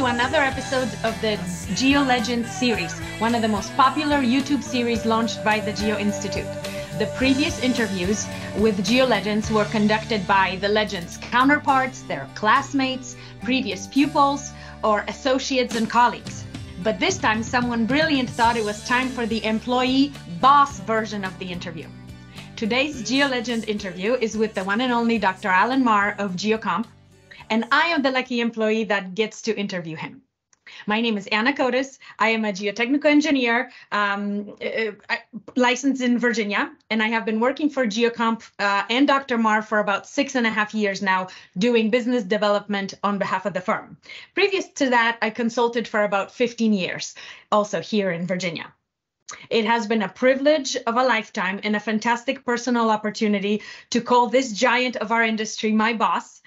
Geo to another episode of the Geo Legends series, one of the most popular YouTube series launched by the Geo Institute. The previous interviews with Geo Legends were conducted by the Legends' counterparts, their classmates, previous pupils, or associates and colleagues. But this time, someone brilliant thought it was time for the employee boss version of the interview. Today's GeoLegend interview is with the one and only Dr. Allen Marr of GeoComp, and I am the lucky employee that gets to interview him. My name is Anna Kotas. I am a geotechnical engineer um, uh, licensed in Virginia, and I have been working for GeoComp uh, and Dr. Marr for about six and a half years now, doing business development on behalf of the firm. Previous to that, I consulted for about 15 years, also here in Virginia. It has been a privilege of a lifetime and a fantastic personal opportunity to call this giant of our industry my boss.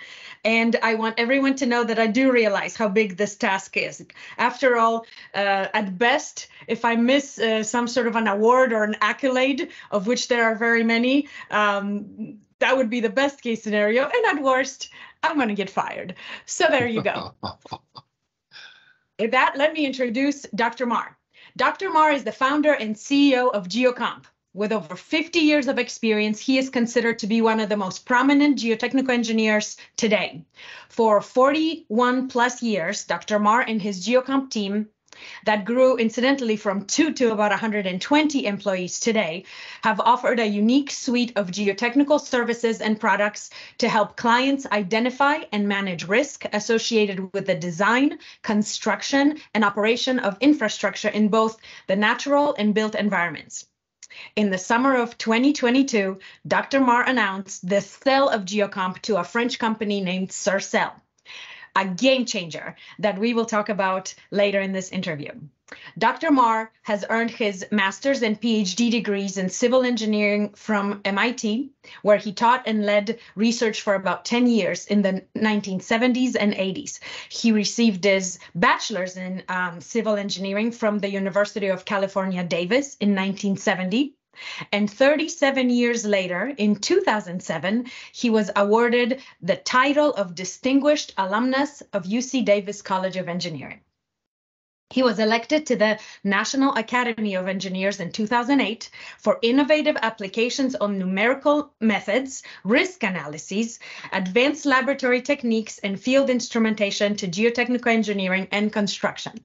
And I want everyone to know that I do realize how big this task is. After all, uh, at best, if I miss uh, some sort of an award or an accolade, of which there are very many, um, that would be the best case scenario. And at worst, I'm going to get fired. So there you go. With that, let me introduce Dr. Marr. Dr. Marr is the founder and CEO of GeoComp. With over 50 years of experience, he is considered to be one of the most prominent geotechnical engineers today. For 41 plus years, Dr. Marr and his GeoComp team that grew incidentally from two to about 120 employees today, have offered a unique suite of geotechnical services and products to help clients identify and manage risk associated with the design, construction, and operation of infrastructure in both the natural and built environments. In the summer of 2022, Dr. Marr announced the sale of Geocomp to a French company named Sercel a game changer that we will talk about later in this interview. Dr. Marr has earned his master's and PhD degrees in civil engineering from MIT, where he taught and led research for about 10 years in the 1970s and 80s. He received his bachelor's in um, civil engineering from the University of California, Davis in 1970 and 37 years later, in 2007, he was awarded the title of Distinguished Alumnus of UC Davis College of Engineering. He was elected to the National Academy of Engineers in 2008 for innovative applications on numerical methods, risk analyses, advanced laboratory techniques, and field instrumentation to geotechnical engineering and construction.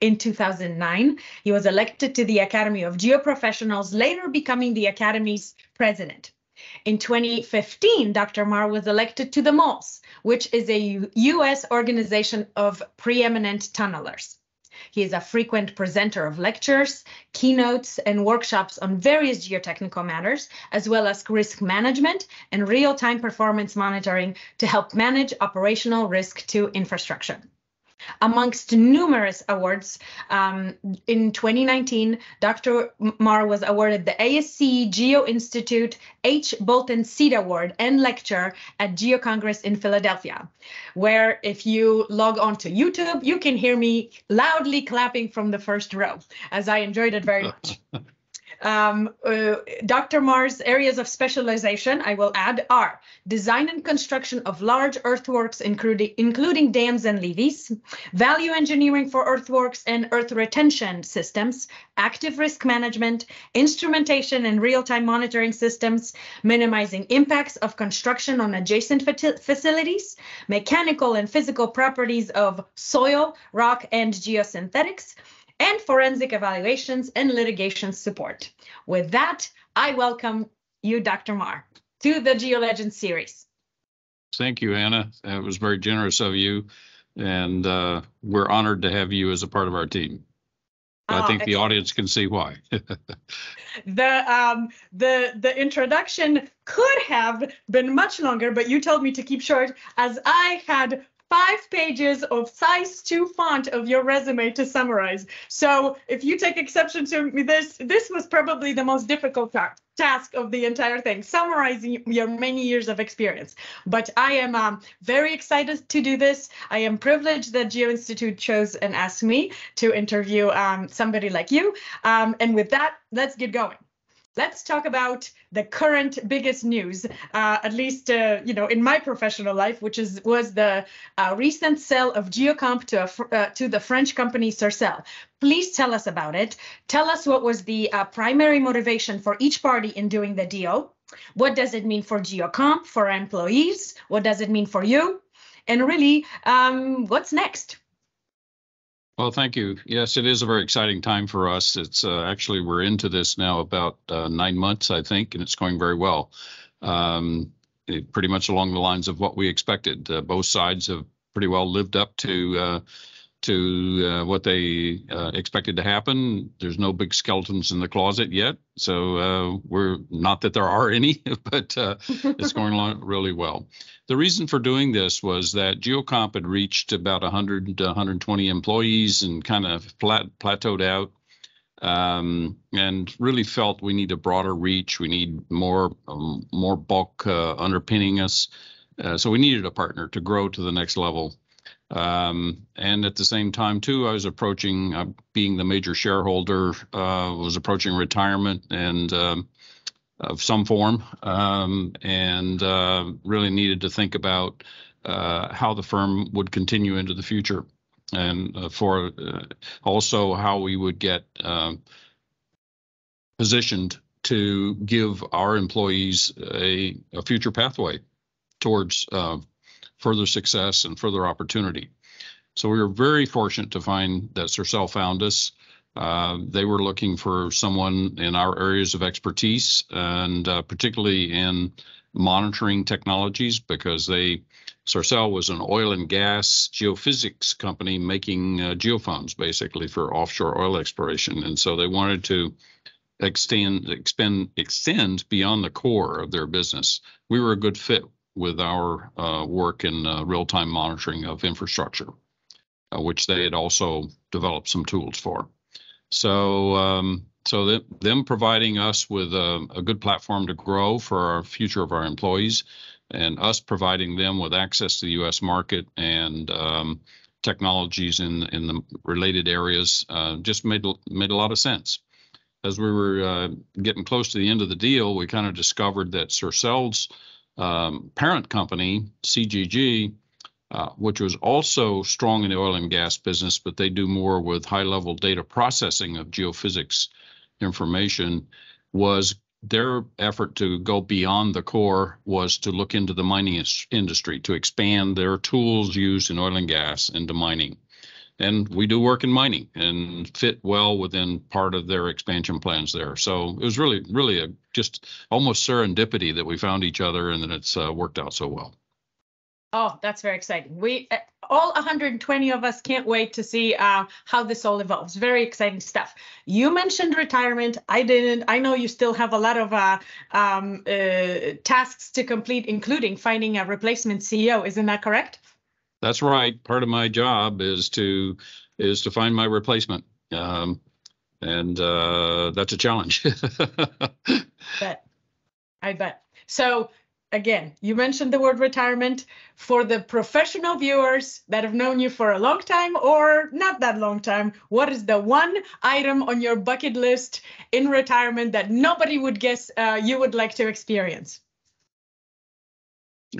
In 2009, he was elected to the Academy of Geoprofessionals, later becoming the Academy's president. In 2015, Dr. Marr was elected to the Moles, which is a U U.S. organization of preeminent tunnelers. He is a frequent presenter of lectures, keynotes, and workshops on various geotechnical matters, as well as risk management and real-time performance monitoring to help manage operational risk to infrastructure. Amongst numerous awards, um, in 2019, Dr. Marr was awarded the ASCE Geo Institute H. Bolton Seed Award and lecture at Geo Congress in Philadelphia, where if you log on to YouTube, you can hear me loudly clapping from the first row, as I enjoyed it very much. Um, uh, Dr. Marr's areas of specialization, I will add, are design and construction of large earthworks, including, including dams and levees, value engineering for earthworks and earth retention systems, active risk management, instrumentation and real-time monitoring systems, minimizing impacts of construction on adjacent facilities, mechanical and physical properties of soil, rock, and geosynthetics, and forensic evaluations and litigation support. With that, I welcome you, Dr. Marr, to the GeoLegend series. Thank you, Anna. It was very generous of you, and uh, we're honored to have you as a part of our team. I ah, think the audience can see why. the um, the the introduction could have been much longer, but you told me to keep short, as I had five pages of size 2 font of your resume to summarize. So if you take exception to this, this was probably the most difficult ta task of the entire thing, summarizing your many years of experience. But I am um, very excited to do this. I am privileged that Geo Institute chose and asked me to interview um, somebody like you. Um, and with that, let's get going. Let's talk about the current biggest news, uh, at least uh, you know in my professional life, which is was the uh, recent sale of Geocomp to a, uh, to the French company Sercel. Please tell us about it. Tell us what was the uh, primary motivation for each party in doing the deal. What does it mean for Geocomp, for employees? What does it mean for you? And really, um, what's next? Well, thank you. Yes, it is a very exciting time for us. It's uh, actually we're into this now about uh, nine months, I think, and it's going very well. Um, it, pretty much along the lines of what we expected. Uh, both sides have pretty well lived up to uh, to uh, what they uh, expected to happen. There's no big skeletons in the closet yet, so uh, we're not that there are any, but uh, it's going along really well. The reason for doing this was that Geocomp had reached about 100 to 120 employees and kind of plat- plateaued out. Um, and really felt we need a broader reach. We need more um, more bulk uh, underpinning us. Uh, so we needed a partner to grow to the next level. Um, and at the same time, too, I was approaching uh, being the major shareholder, uh, was approaching retirement and um, of some form, um, and uh, really needed to think about uh, how the firm would continue into the future, and uh, for uh, also how we would get um, positioned to give our employees a, a future pathway towards further success and further opportunity. So we were very fortunate to find that Sercel found us. Uh, they were looking for someone in our areas of expertise and uh, particularly in monitoring technologies because they was an oil and gas geophysics company making uh, geophones basically for offshore oil exploration and so they wanted to extend expend extend beyond the core of their business we were a good fit with our uh, work in uh, real-time monitoring of infrastructure, uh, which they had also developed some tools for. So, um, so that them providing us with a, a, good platform to grow for our future of our employees, and us providing them with access to the U.S. market and um, technologies in in the related areas uh, just made made a lot of sense. As we were uh, getting close to the end of the deal, we kind of discovered that Sercel's um, parent company, CGG, uh, which was also strong in the oil and gas business, but they do more with high level data processing of geophysics information, was their effort to go beyond the core was to look into the mining industry, to expand their tools used in oil and gas into mining and we do work in mining and fit well within part of their expansion plans there. So it was really, really a just almost serendipity that we found each other and that it's uh, worked out so well. Oh, that's very exciting. We uh, all 120 of us can't wait to see uh, how this all evolves. Very exciting stuff. You mentioned retirement. I didn't. I know you still have a lot of uh, um, uh, tasks to complete, including finding a replacement CEO. Isn't that correct? That's right. Part of my job is to is to find my replacement, um, and uh, that's a challenge. bet. I bet. So again, you mentioned the word retirement. For the professional viewers that have known you for a long time or not that long time, what is the one item on your bucket list in retirement that nobody would guess uh, you would like to experience?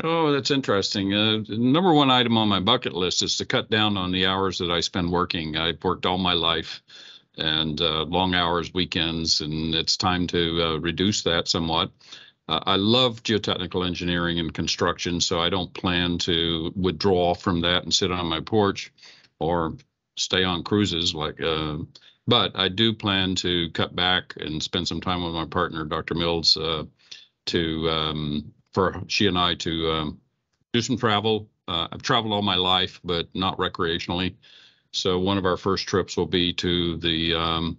Oh, that's interesting. Uh, number one item on my bucket list is to cut down on the hours that I spend working. I've worked all my life and uh, long hours, weekends, and it's time to uh, reduce that somewhat. Uh, I love geotechnical engineering and construction, so I don't plan to withdraw from that and sit on my porch or stay on cruises like uh, but I do plan to cut back and spend some time with my partner, Dr. Mills, uh, to um, for she and I to um, do some travel. Uh, I've traveled all my life, but not recreationally. So one of our first trips will be to the um,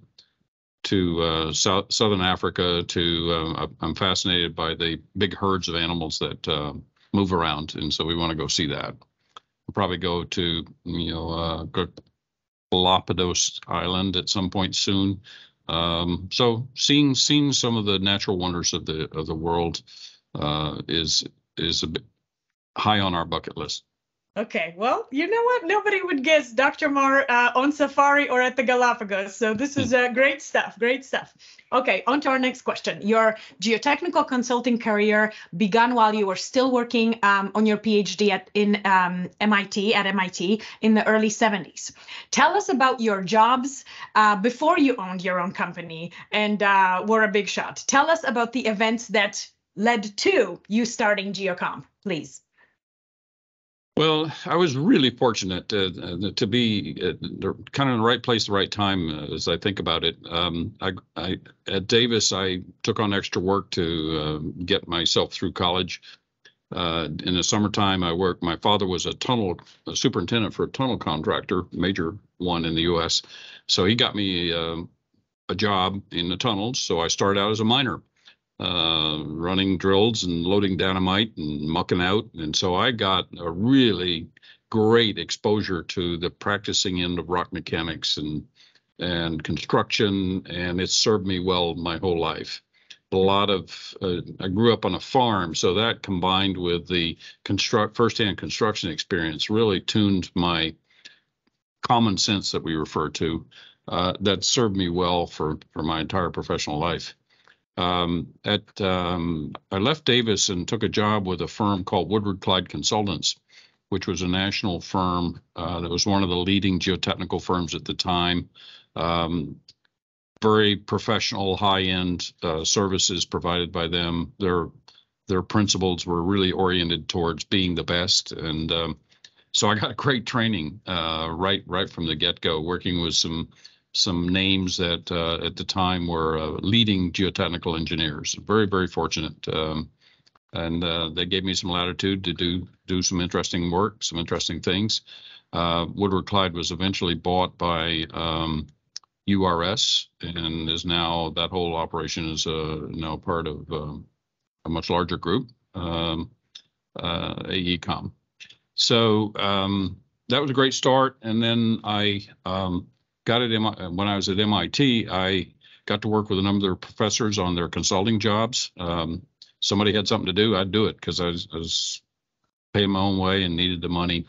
to uh, South, southern Africa. To uh, I'm fascinated by the big herds of animals that uh, move around, and so we want to go see that. We'll probably go to you know uh, Galapagos Island at some point soon. Um, so seeing seeing some of the natural wonders of the of the world uh, is is a bit high on our bucket list. Okay, well, you know what? Nobody would guess Dr. Marr uh, on safari or at the Galapagos. So this is uh, great stuff, great stuff. Okay, on to our next question. Your geotechnical consulting career began while you were still working um, on your PhD at in um, MIT at MIT in the early 70s. Tell us about your jobs uh, before you owned your own company and uh, were a big shot. Tell us about the events that led to you starting Geocomp, please. Well, I was really fortunate to, uh, to be kind of in the right place, the right time. Uh, as I think about it, um, I, I, at Davis, I took on extra work to uh, get myself through college. Uh, in the summertime, I worked. My father was a tunnel a superintendent for a tunnel contractor, major one in the U.S. So he got me a job in the tunnels. So I started out as a miner uh, running drills and loading dynamite and mucking out. And so I got a really great exposure to the practicing end of rock mechanics and and construction, and it served me well my whole life. A lot of uh, I grew up on a farm, so that combined with the construct firsthand construction experience really tuned my common sense that we refer to. Uh, that served me well for for my entire professional life. Um, at um, I left Davis and took a job with a firm called Woodward Clyde Consultants, which was a national firm uh, that was one of the leading geotechnical firms at the time. Um, very professional, high-end uh, services provided by them. Their their principles were really oriented towards being the best, and um, so I got a great training uh, right right from the get-go, working with some some names that uh, at the time were uh, leading geotechnical engineers. Very, very fortunate. Um, and uh, they gave me some latitude to do do some interesting work, some interesting things. Uh, Woodward Clyde was eventually bought by um, URS and is now that whole operation is uh, now part of um, a much larger group, um, uh, AECOM. So um, that was a great start. And then I um, got it when I was at MIT. I got to work with a number of professors on their consulting jobs. Um, somebody had something to do, I'd do it because I was, I was paying my own way and needed the money.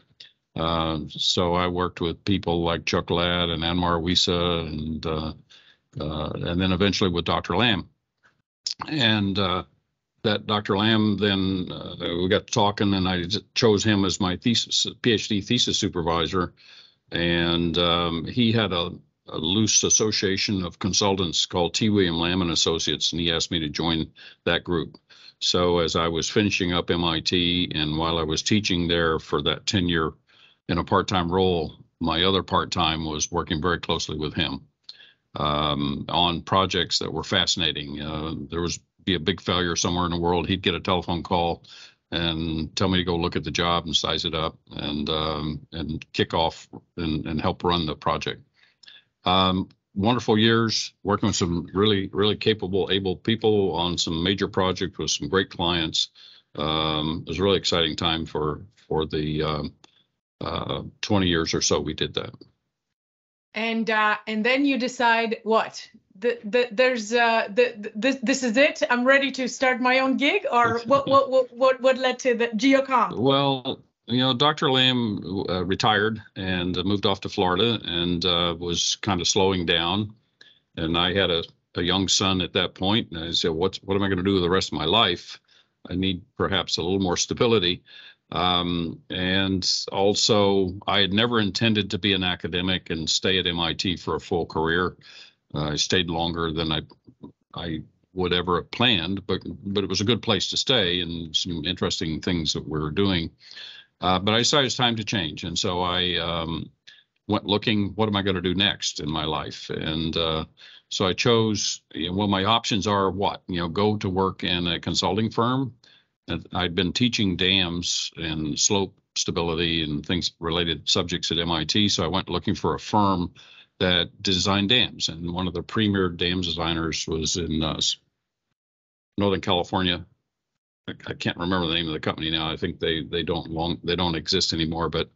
Uh, so I worked with people like Chuck Ladd and Anwar Wissa and uh, uh, and then eventually with Dr. Lambe. And uh, that Dr. Lambe then uh, we got talking and I chose him as my thesis PhD thesis supervisor and um, he had a, a, loose association of consultants called T. William Lambe and Associates, and he asked me to join that group. So as I was finishing up MIT and while I was teaching there for that tenure in a part-time role, my other part-time was working very closely with him um, on projects that were fascinating. Uh, there was be a big failure somewhere in the world. He'd get a telephone call and tell me to go look at the job and size it up and um, and kick off and, and help run the project. Um, wonderful years working with some really really capable able people on some major projects with some great clients. Um, it was a really exciting time for for the um, uh, 20 years or so we did that. And uh, and then you decide what the, the, there's uh, the, this this is it. I'm ready to start my own gig, or what what what what, what led to the Geocomp? Well, you know, Dr. Lambe uh, retired and uh, moved off to Florida and uh, was kind of slowing down. And I had a, a young son at that point, and I said, "What's what am I going to do with the rest of my life? I need perhaps a little more stability." Um, and also, I had never intended to be an academic and stay at MIT for a full career. Uh, I stayed longer than I I would ever have planned, but but it was a good place to stay and some interesting things that we are doing. Uh, but I decided it's time to change, and so I um, went looking. What am I going to do next in my life? And uh, so I chose. You know, well, my options are what you know, go to work in a consulting firm. And I'd been teaching dams and slope stability and things related subjects at MIT. So I went looking for a firm that designed dams, and one of the premier dam designers was in uh, Northern California. I, I can't remember the name of the company now. I think they they don't long they don't exist anymore, but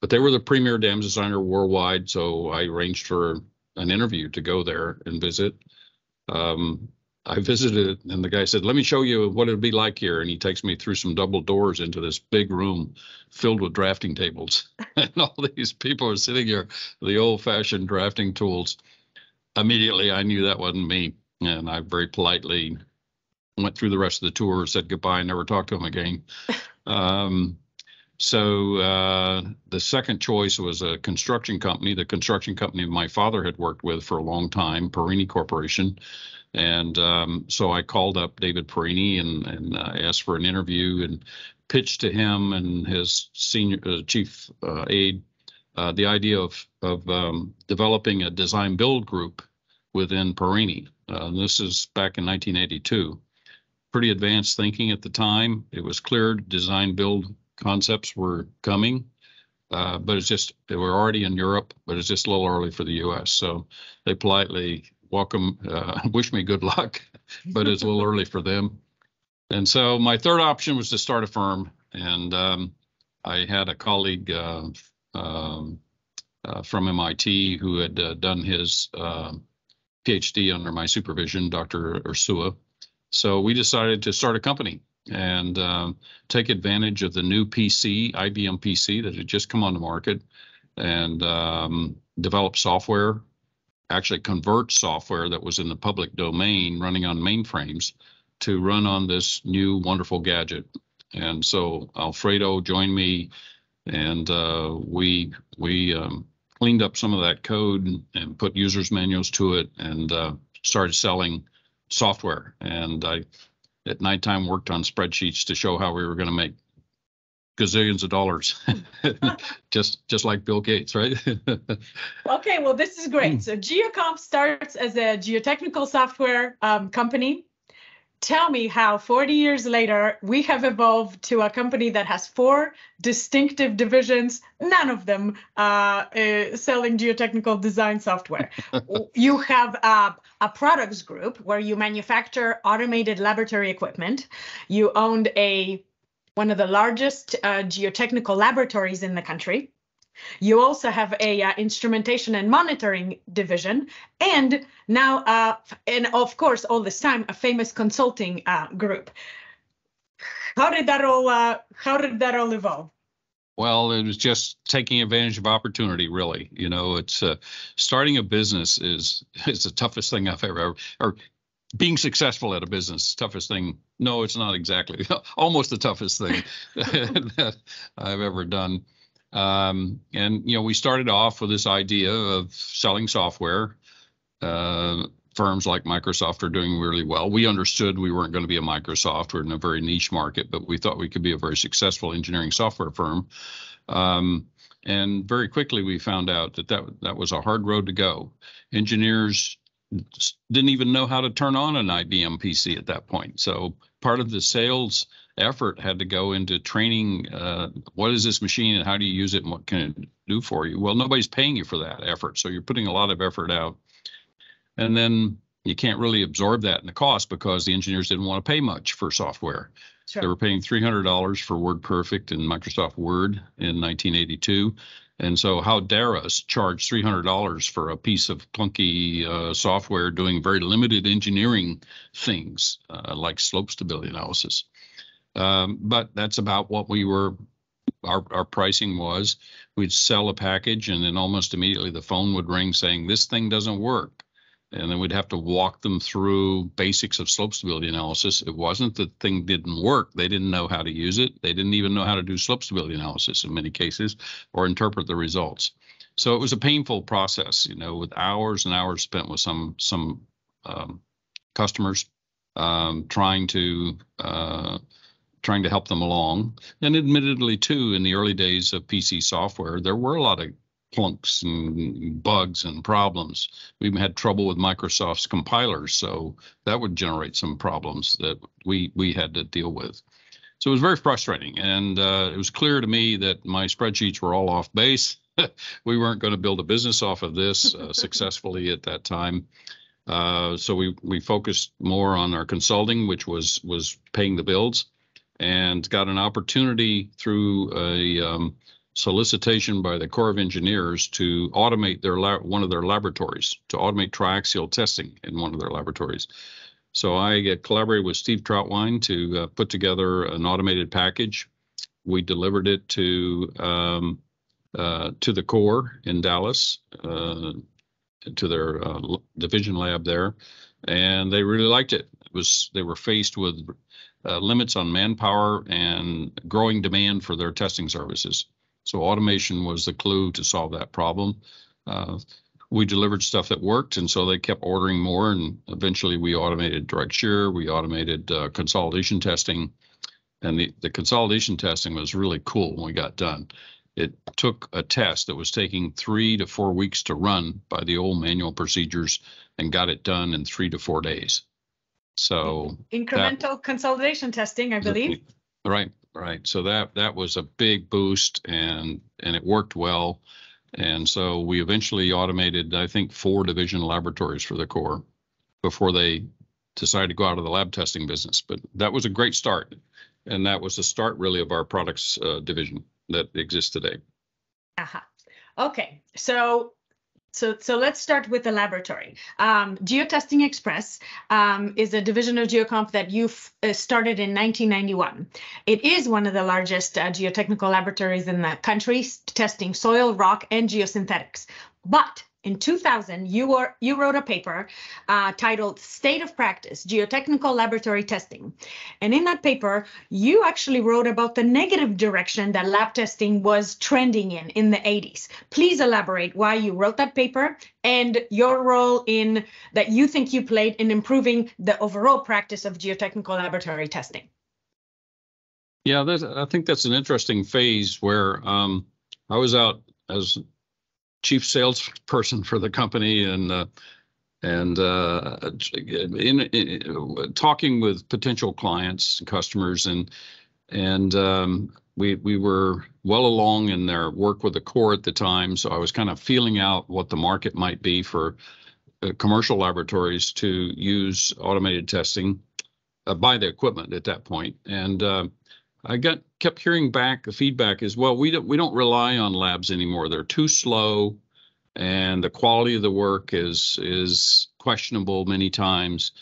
but they were the premier dam designer worldwide. So I arranged for an interview to go there and visit. Um, I visited and the guy said, let me show you what it'd be like here. And he takes me through some double doors into this big room filled with drafting tables. and all these people are sitting here, the old fashioned drafting tools. Immediately, I knew that wasn't me. And I very politely went through the rest of the tour, said goodbye, never talked to him again. um, so uh, the second choice was a construction company, the construction company my father had worked with for a long time, Perini Corporation. And um, so I called up David Perini and, and uh, asked for an interview and pitched to him and his senior uh, chief uh, aide uh, the idea of, of um, developing a design build group within Perini. Uh, this is back in 1982. Pretty advanced thinking at the time. It was clear design build concepts were coming, uh, but it's just they were already in Europe, but it's just a little early for the U.S. So they politely welcome, uh, wish me good luck, but it's a little early for them. And so my third option was to start a firm, and um, I had a colleague uh, um, uh, from MIT who had uh, done his um, PhD under my supervision, Dr. Urzua. So we decided to start a company and um, take advantage of the new PC, IBM PC that had just come on the market, and um, develop software, actually convert software that was in the public domain running on mainframes to run on this new wonderful gadget. And so Alfredo joined me, and uh, we we um, cleaned up some of that code and, put users manuals to it, and uh, started selling software. And I at nighttime worked on spreadsheets to show how we were going to make gazillions of dollars. Just just like bill gates right? Okay well this is great. So geocomp starts as a geotechnical software um, company. Tell me how 40 years later we have evolved to a company that has four distinctive divisions none of them uh, uh, selling geotechnical design software. You have a, a products group where you manufacture automated laboratory equipment. You owned a one of the largest uh, geotechnical laboratories in the country. You also have a uh, instrumentation and monitoring division, and now, uh, and of course, all this time, a famous consulting uh, group. How did that all? Uh, how did that all evolve? Well, it was just taking advantage of opportunity. Really, you know, it's uh, starting a business is is the toughest thing I've ever, or being successful at a business toughest thing. No it's not exactly. Almost the toughest thing that i've ever done. Um, and you know we started off with this idea of selling software. Uh, firms like microsoft are doing really well. We understood we weren't going to be a microsoft. We're in a very niche market but we thought we could be a very successful engineering software firm. Um, and very quickly we found out that, that that was a hard road to go. Engineers didn't even know how to turn on an IBM PC at that point. So part of the sales effort had to go into training uh, what is this machine and how do you use it and what can it do for you? Well, nobody's paying you for that effort. So you're putting a lot of effort out. And then you can't really absorb that in the cost because the engineers didn't want to pay much for software. Sure. They were paying $300 for WordPerfect and Microsoft Word in 1982. And so, how dare us charge $300 for a piece of clunky uh, software doing very limited engineering things uh, like slope stability analysis? Um, but that's about what we were, our, our pricing was. We'd sell a package, and then almost immediately the phone would ring saying, This thing doesn't work and then we'd have to walk them through basics of slope stability analysis. It wasn't that thing didn't work; they didn't know how to use it. They didn't even know how to do slope stability analysis in many cases, or interpret the results. So it was a painful process, you know, with hours and hours spent with some some um, customers um, trying to uh, trying to help them along. And admittedly, too, in the early days of PC software, there were a lot of plunks and bugs and problems. We even had trouble with Microsoft's compilers, so that would generate some problems that we we had to deal with. So it was very frustrating, and uh, it was clear to me that my spreadsheets were all off base. we weren't going to build a business off of this uh, successfully at that time. Uh, so we we focused more on our consulting, which was was paying the bills, and got an opportunity through a um, solicitation by the Corps of Engineers to automate their one of their laboratories, to automate triaxial testing in one of their laboratories. So I uh, collaborated with Steve Trautwein to uh, put together an automated package. We delivered it to um, uh, to the Corps in Dallas, uh, to their uh, division lab there, and they really liked it. It was they were faced with uh, limits on manpower and growing demand for their testing services. So automation was the clue to solve that problem. Uh, we delivered stuff that worked, and so they kept ordering more. And eventually, we automated direct shear, we automated uh, consolidation testing, and the the consolidation testing was really cool when we got done. It took a test that was taking three to four weeks to run by the old manual procedures and got it done in three to four days. So incremental that, consolidation testing, I believe. Right, right. So that that was a big boost and and it worked well. And so we eventually automated, I think, four division laboratories for the Corps before they decided to go out of the lab testing business. But that was a great start. And that was the start really of our products uh, division that exists today. Uh-huh. Okay. So so, so let's start with the laboratory. Um, GeoTesting Express um, is a division of GeoComp that you uh, started in 1991. It is one of the largest uh, geotechnical laboratories in the country, testing soil, rock, and geosynthetics. But in 2000, you were you wrote a paper uh, titled "State of Practice: Geotechnical Laboratory Testing," and in that paper, you actually wrote about the negative direction that lab testing was trending in in the 80s. Please elaborate why you wrote that paper and your role in that you think you played in improving the overall practice of geotechnical laboratory testing. Yeah, I think that's an interesting phase where um, I was out as chief salesperson for the company and uh, and uh, in, in, talking with potential clients and customers and and um, we we were well along in their work with the core at the time. So I was kind of feeling out what the market might be for uh, commercial laboratories to use automated testing uh, buy the equipment at that point. And uh, I got kept hearing back the feedback is well we don't we don't rely on labs anymore. They're too slow, and the quality of the work is is questionable many times,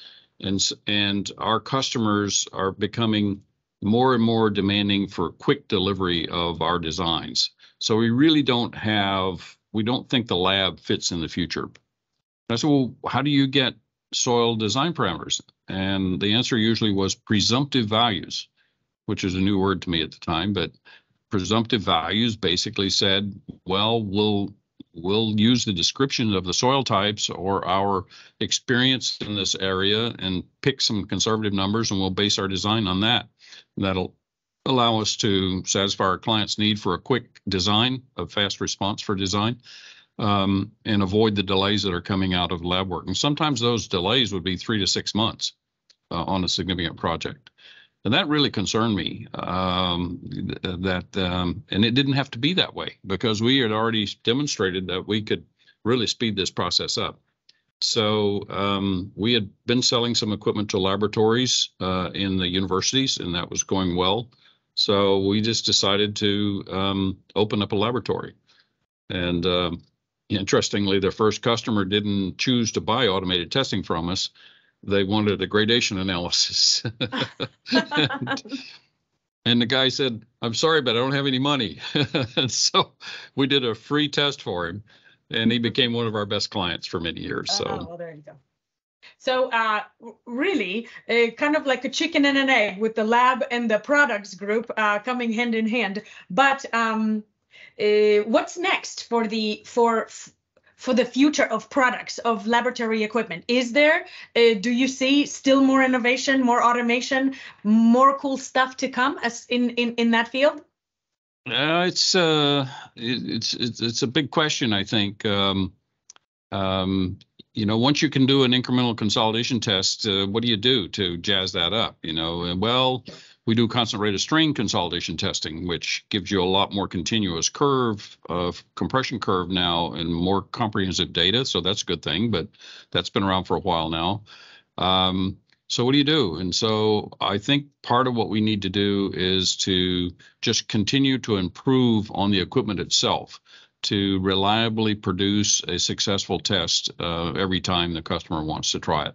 and and our customers are becoming more and more demanding for quick delivery of our designs. So we really don't have we don't think the lab fits in the future. I said, well, how do you get soil design parameters? And the answer usually was presumptive values which is a new word to me at the time, but presumptive values basically said, well, we'll we'll use the description of the soil types or our experience in this area and pick some conservative numbers and we'll base our design on that. And that'll allow us to satisfy our client's need for a quick design, a fast response for design, um, and avoid the delays that are coming out of lab work. And sometimes those delays would be three to six months uh, on a significant project and that really concerned me um, that um, and it didn't have to be that way because we had already demonstrated that we could really speed this process up. So um, we had been selling some equipment to laboratories uh, in the universities and that was going well. So we just decided to um, open up a laboratory. And uh, interestingly the first customer didn't choose to buy automated testing from us they wanted a gradation analysis. and, and, the guy said, I'm sorry, but I don't have any money. and so we did a free test for him, and he became one of our best clients for many years. So, oh, well, there you go. So, uh, really, uh, kind of like a chicken and an egg with the lab and the products group uh, coming hand in hand. But um, uh, what's next for the for for the future of products of laboratory equipment? Is there uh, do you see still more innovation more automation more cool stuff to come as in in, in that field? Uh, it's uh it's it's it's a big question i think. Um um you know once you can do an incremental consolidation test uh, what do you do to jazz that up you know? Well we do constant rate of strain consolidation testing, which gives you a lot more continuous curve of compression curve now and more comprehensive data. So that's a good thing, but that's been around for a while now. Um, so what do you do? And so I think part of what we need to do is to just continue to improve on the equipment itself to reliably produce a successful test uh, every time the customer wants to try it.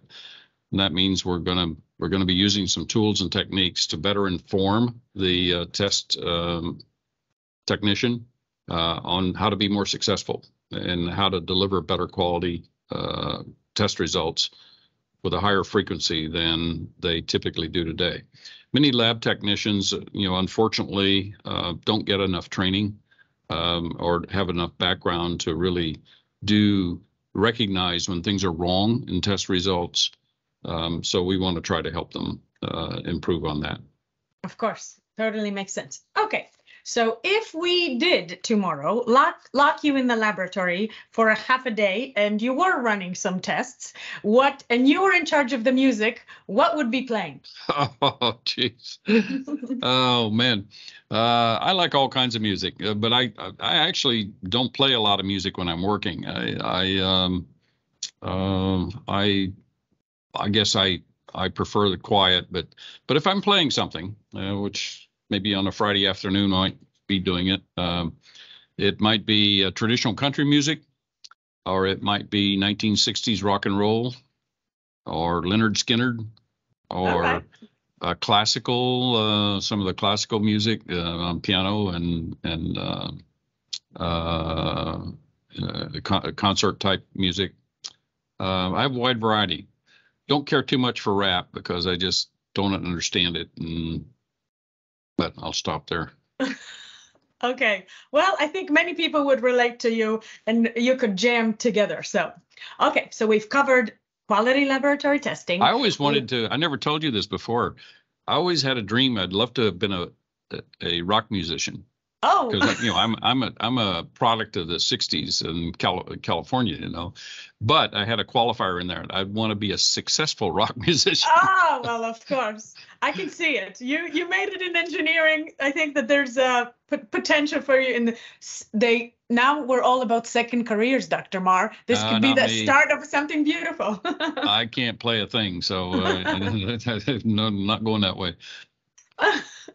And that means we're going to we're going to be using some tools and techniques to better inform the uh, test um, technician uh, on how to be more successful and how to deliver better quality uh, test results with a higher frequency than they typically do today. Many lab technicians, you know, unfortunately, uh, don't get enough training um, or have enough background to really do recognize when things are wrong in test results. Um, so we want to try to help them uh, improve on that. Of course, totally makes sense. Okay, so if we did tomorrow lock lock you in the laboratory for a half a day and you were running some tests, what and you were in charge of the music, what would be playing? Oh, jeez. oh man, uh, I like all kinds of music, uh, but I I actually don't play a lot of music when I'm working. I I um, uh, I I guess I I prefer the quiet, but but if I'm playing something, uh, which maybe on a Friday afternoon I might be doing it, um, it might be traditional country music, or it might be 1960s rock and roll, or Lynyrd Skynyrd, or okay. uh, classical, uh, some of the classical music uh, on piano and and uh, uh, con- concert type music. I have a wide variety don't care too much for rap because I just don't understand it. And, but I'll stop there. okay. Well, I think many people would relate to you and you could jam together. So, okay. So we've covered quality laboratory testing. I always wanted to, I never told you this before. I always had a dream. I'd love to have been a, a rock musician. Oh, because you know I'm I'm a I'm a product of the '60s in Cal- California, you know, but I had a qualifier in there. I want to be a successful rock musician. Oh well, of course, I can see it. You you made it in engineering. I think that there's a p- potential for you in the they now we're all about second careers, Dr. Marr. This uh, could be the me. start of something beautiful. I can't play a thing, so uh, no, not going that way.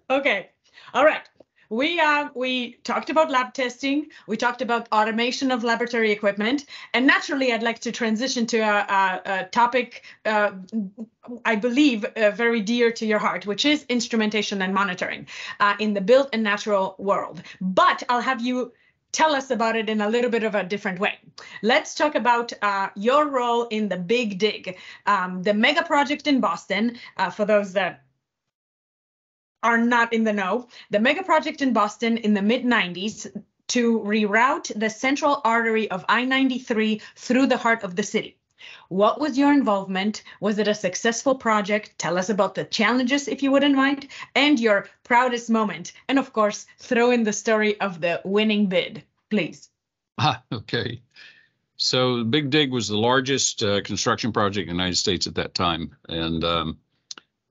okay, all right we uh, we talked about lab testing we talked about automation of laboratory equipment and naturally i'd like to transition to a, a, a topic uh, i believe uh, very dear to your heart which is instrumentation and monitoring uh, in the built and natural world but i'll have you tell us about it in a little bit of a different way. Let's talk about uh, your role in the Big Dig, um, the mega project in Boston. Uh, for those that are not in the know, the mega project in Boston in the mid 90s to reroute the central artery of I 93 through the heart of the city. What was your involvement? Was it a successful project? Tell us about the challenges, if you wouldn't mind, and your proudest moment. And of course, throw in the story of the winning bid, please. Ah, okay. So, Big Dig was the largest uh, construction project in the United States at that time. And um,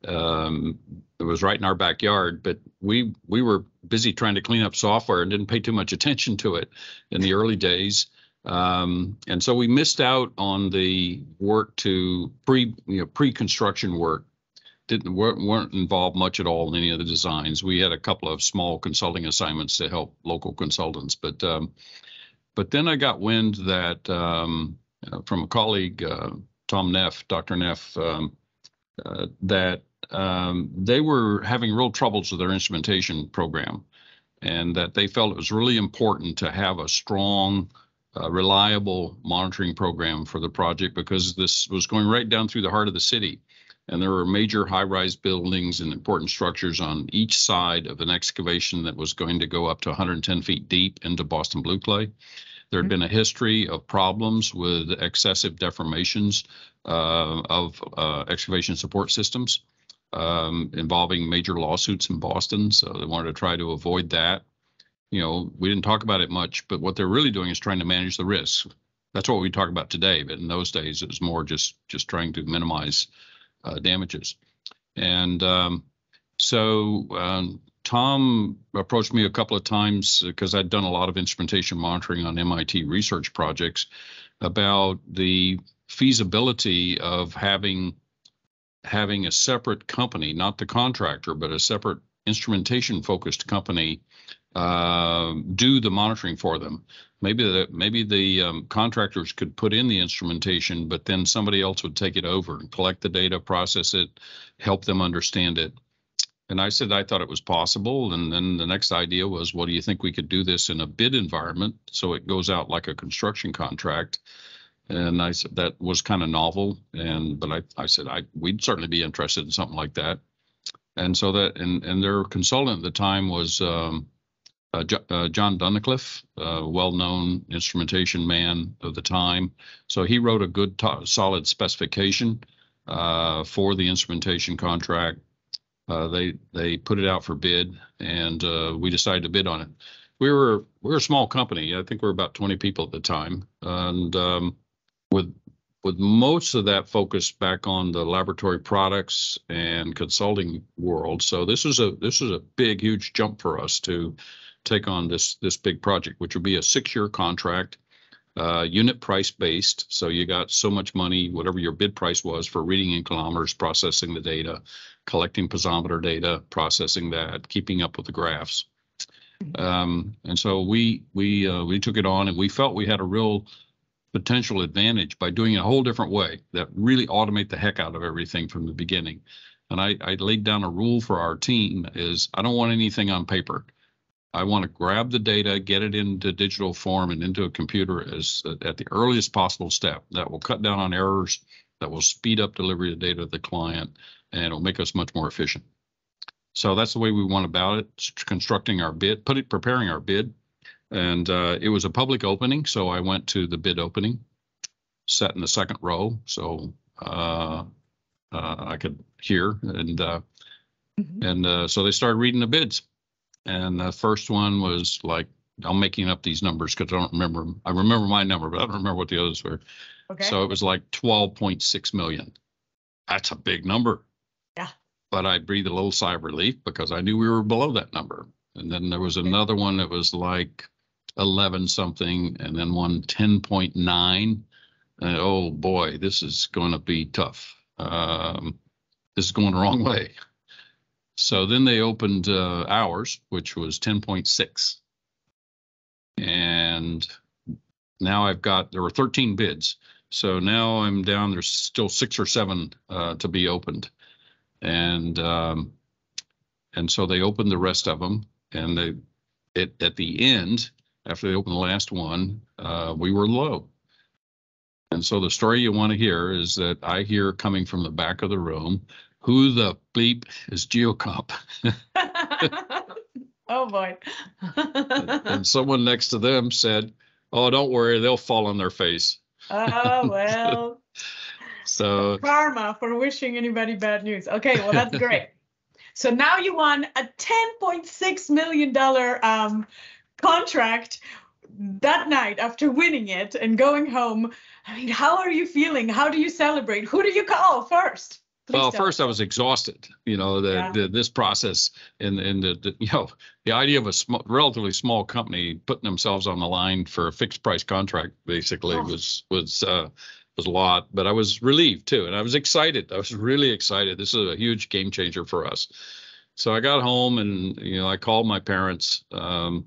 um, it was right in our backyard, but we we were busy trying to clean up software and didn't pay too much attention to it in the early days. Um, and so we missed out on the work to pre you know pre-construction work. Didn't weren't, involved much at all in any of the designs. We had a couple of small consulting assignments to help local consultants, but um, but then I got wind that um, uh, from a colleague, uh, Tom Neff, Dr. Neff, um, uh, that um, they were having real troubles with their instrumentation program, and that they felt it was really important to have a strong, uh, reliable monitoring program for the project because this was going right down through the heart of the city. And there were major high rise buildings and important structures on each side of an excavation that was going to go up to 110 feet deep into Boston Blue Clay. There had mm-hmm. been a history of problems with excessive deformations uh, of uh, excavation support systems um, involving major lawsuits in Boston. So they wanted to try to avoid that. You know, we didn't talk about it much, but what they're really doing is trying to manage the risks. That's what we talk about today, but in those days it was more just just trying to minimize uh, damages. And um, so um, Tom approached me a couple of times because I'd done a lot of instrumentation monitoring on MIT research projects about the feasibility of having having a separate company, not the contractor, but a separate instrumentation focused company uh, do the monitoring for them. Maybe the maybe the um, contractors could put in the instrumentation, but then somebody else would take it over and collect the data, process it, help them understand it. And I said I thought it was possible. And then the next idea was, well, do you think we could do this in a bid environment so it goes out like a construction contract? And I said that was kind of novel. And but I, I said I we'd certainly be interested in something like that. And so that and and their consultant at the time was um, uh, uh, John Dunnicliff, a well-known instrumentation man of the time. So he wrote a good, solid specification uh, for the instrumentation contract. Uh, they they put it out for bid, and uh, we decided to bid on it. We were we are a small company. I think we are about 20 people at the time, and um, with with most of that focus back on the laboratory products and consulting world. So this was a this was a big, huge jump for us to take on this this big project, which would be a six-year contract, uh, unit price based. So you got so much money, whatever your bid price was for reading inclinometers, processing the data, collecting piezometer data, processing that, keeping up with the graphs. Um, and so we we uh, we took it on, and we felt we had a real potential advantage by doing it a whole different way that really automate the heck out of everything from the beginning. And I, I laid down a rule for our team is I don't want anything on paper. I want to grab the data, get it into digital form and into a computer as at the earliest possible step. That will cut down on errors, that will speed up delivery of data to the client, and it'll make us much more efficient. So that's the way we went about it, constructing our bid, put it, preparing our bid. And uh, it was a public opening, so I went to the bid opening, sat in the second row, so uh, uh, I could hear, and uh, mm-hmm. and uh, so they started reading the bids and the first one was like, I'm making up these numbers because I don't remember. 'em. I remember my number, but I don't remember what the others were. Okay. So it was like 12.6 million. That's a big number. Yeah. But I breathed a little sigh of relief because I knew we were below that number. And then there was another one that was like 11 something, and then one 10.9. And oh boy, this is going to be tough. Um, this is going the wrong way. So then they opened uh, ours, which was 10.6. And now I've got, there were 13 bids. So now I'm down, there's still six or seven uh, to be opened. And um, and so they opened the rest of them. And they, it, at the end, after they opened the last one, uh, we were low. And so the story you want to hear is that I hear coming from the back of the room who the bleep is Geocomp? oh boy. and someone next to them said, Oh, don't worry, they'll fall on their face. Oh, well. so karma for wishing anybody bad news. Okay, well, that's great. so now you won a $10.6 million um, contract that night after winning it and going home. I mean, how are you feeling? How do you celebrate? Who do you call first? Please well, first I was exhausted. You know, the, yeah. the this process and and the, the, you know the idea of a small, relatively small company putting themselves on the line for a fixed price contract basically oh. was was uh, was a lot. But I was relieved too, and I was excited. I was really excited. This is a huge game changer for us. So I got home and you know I called my parents. Um,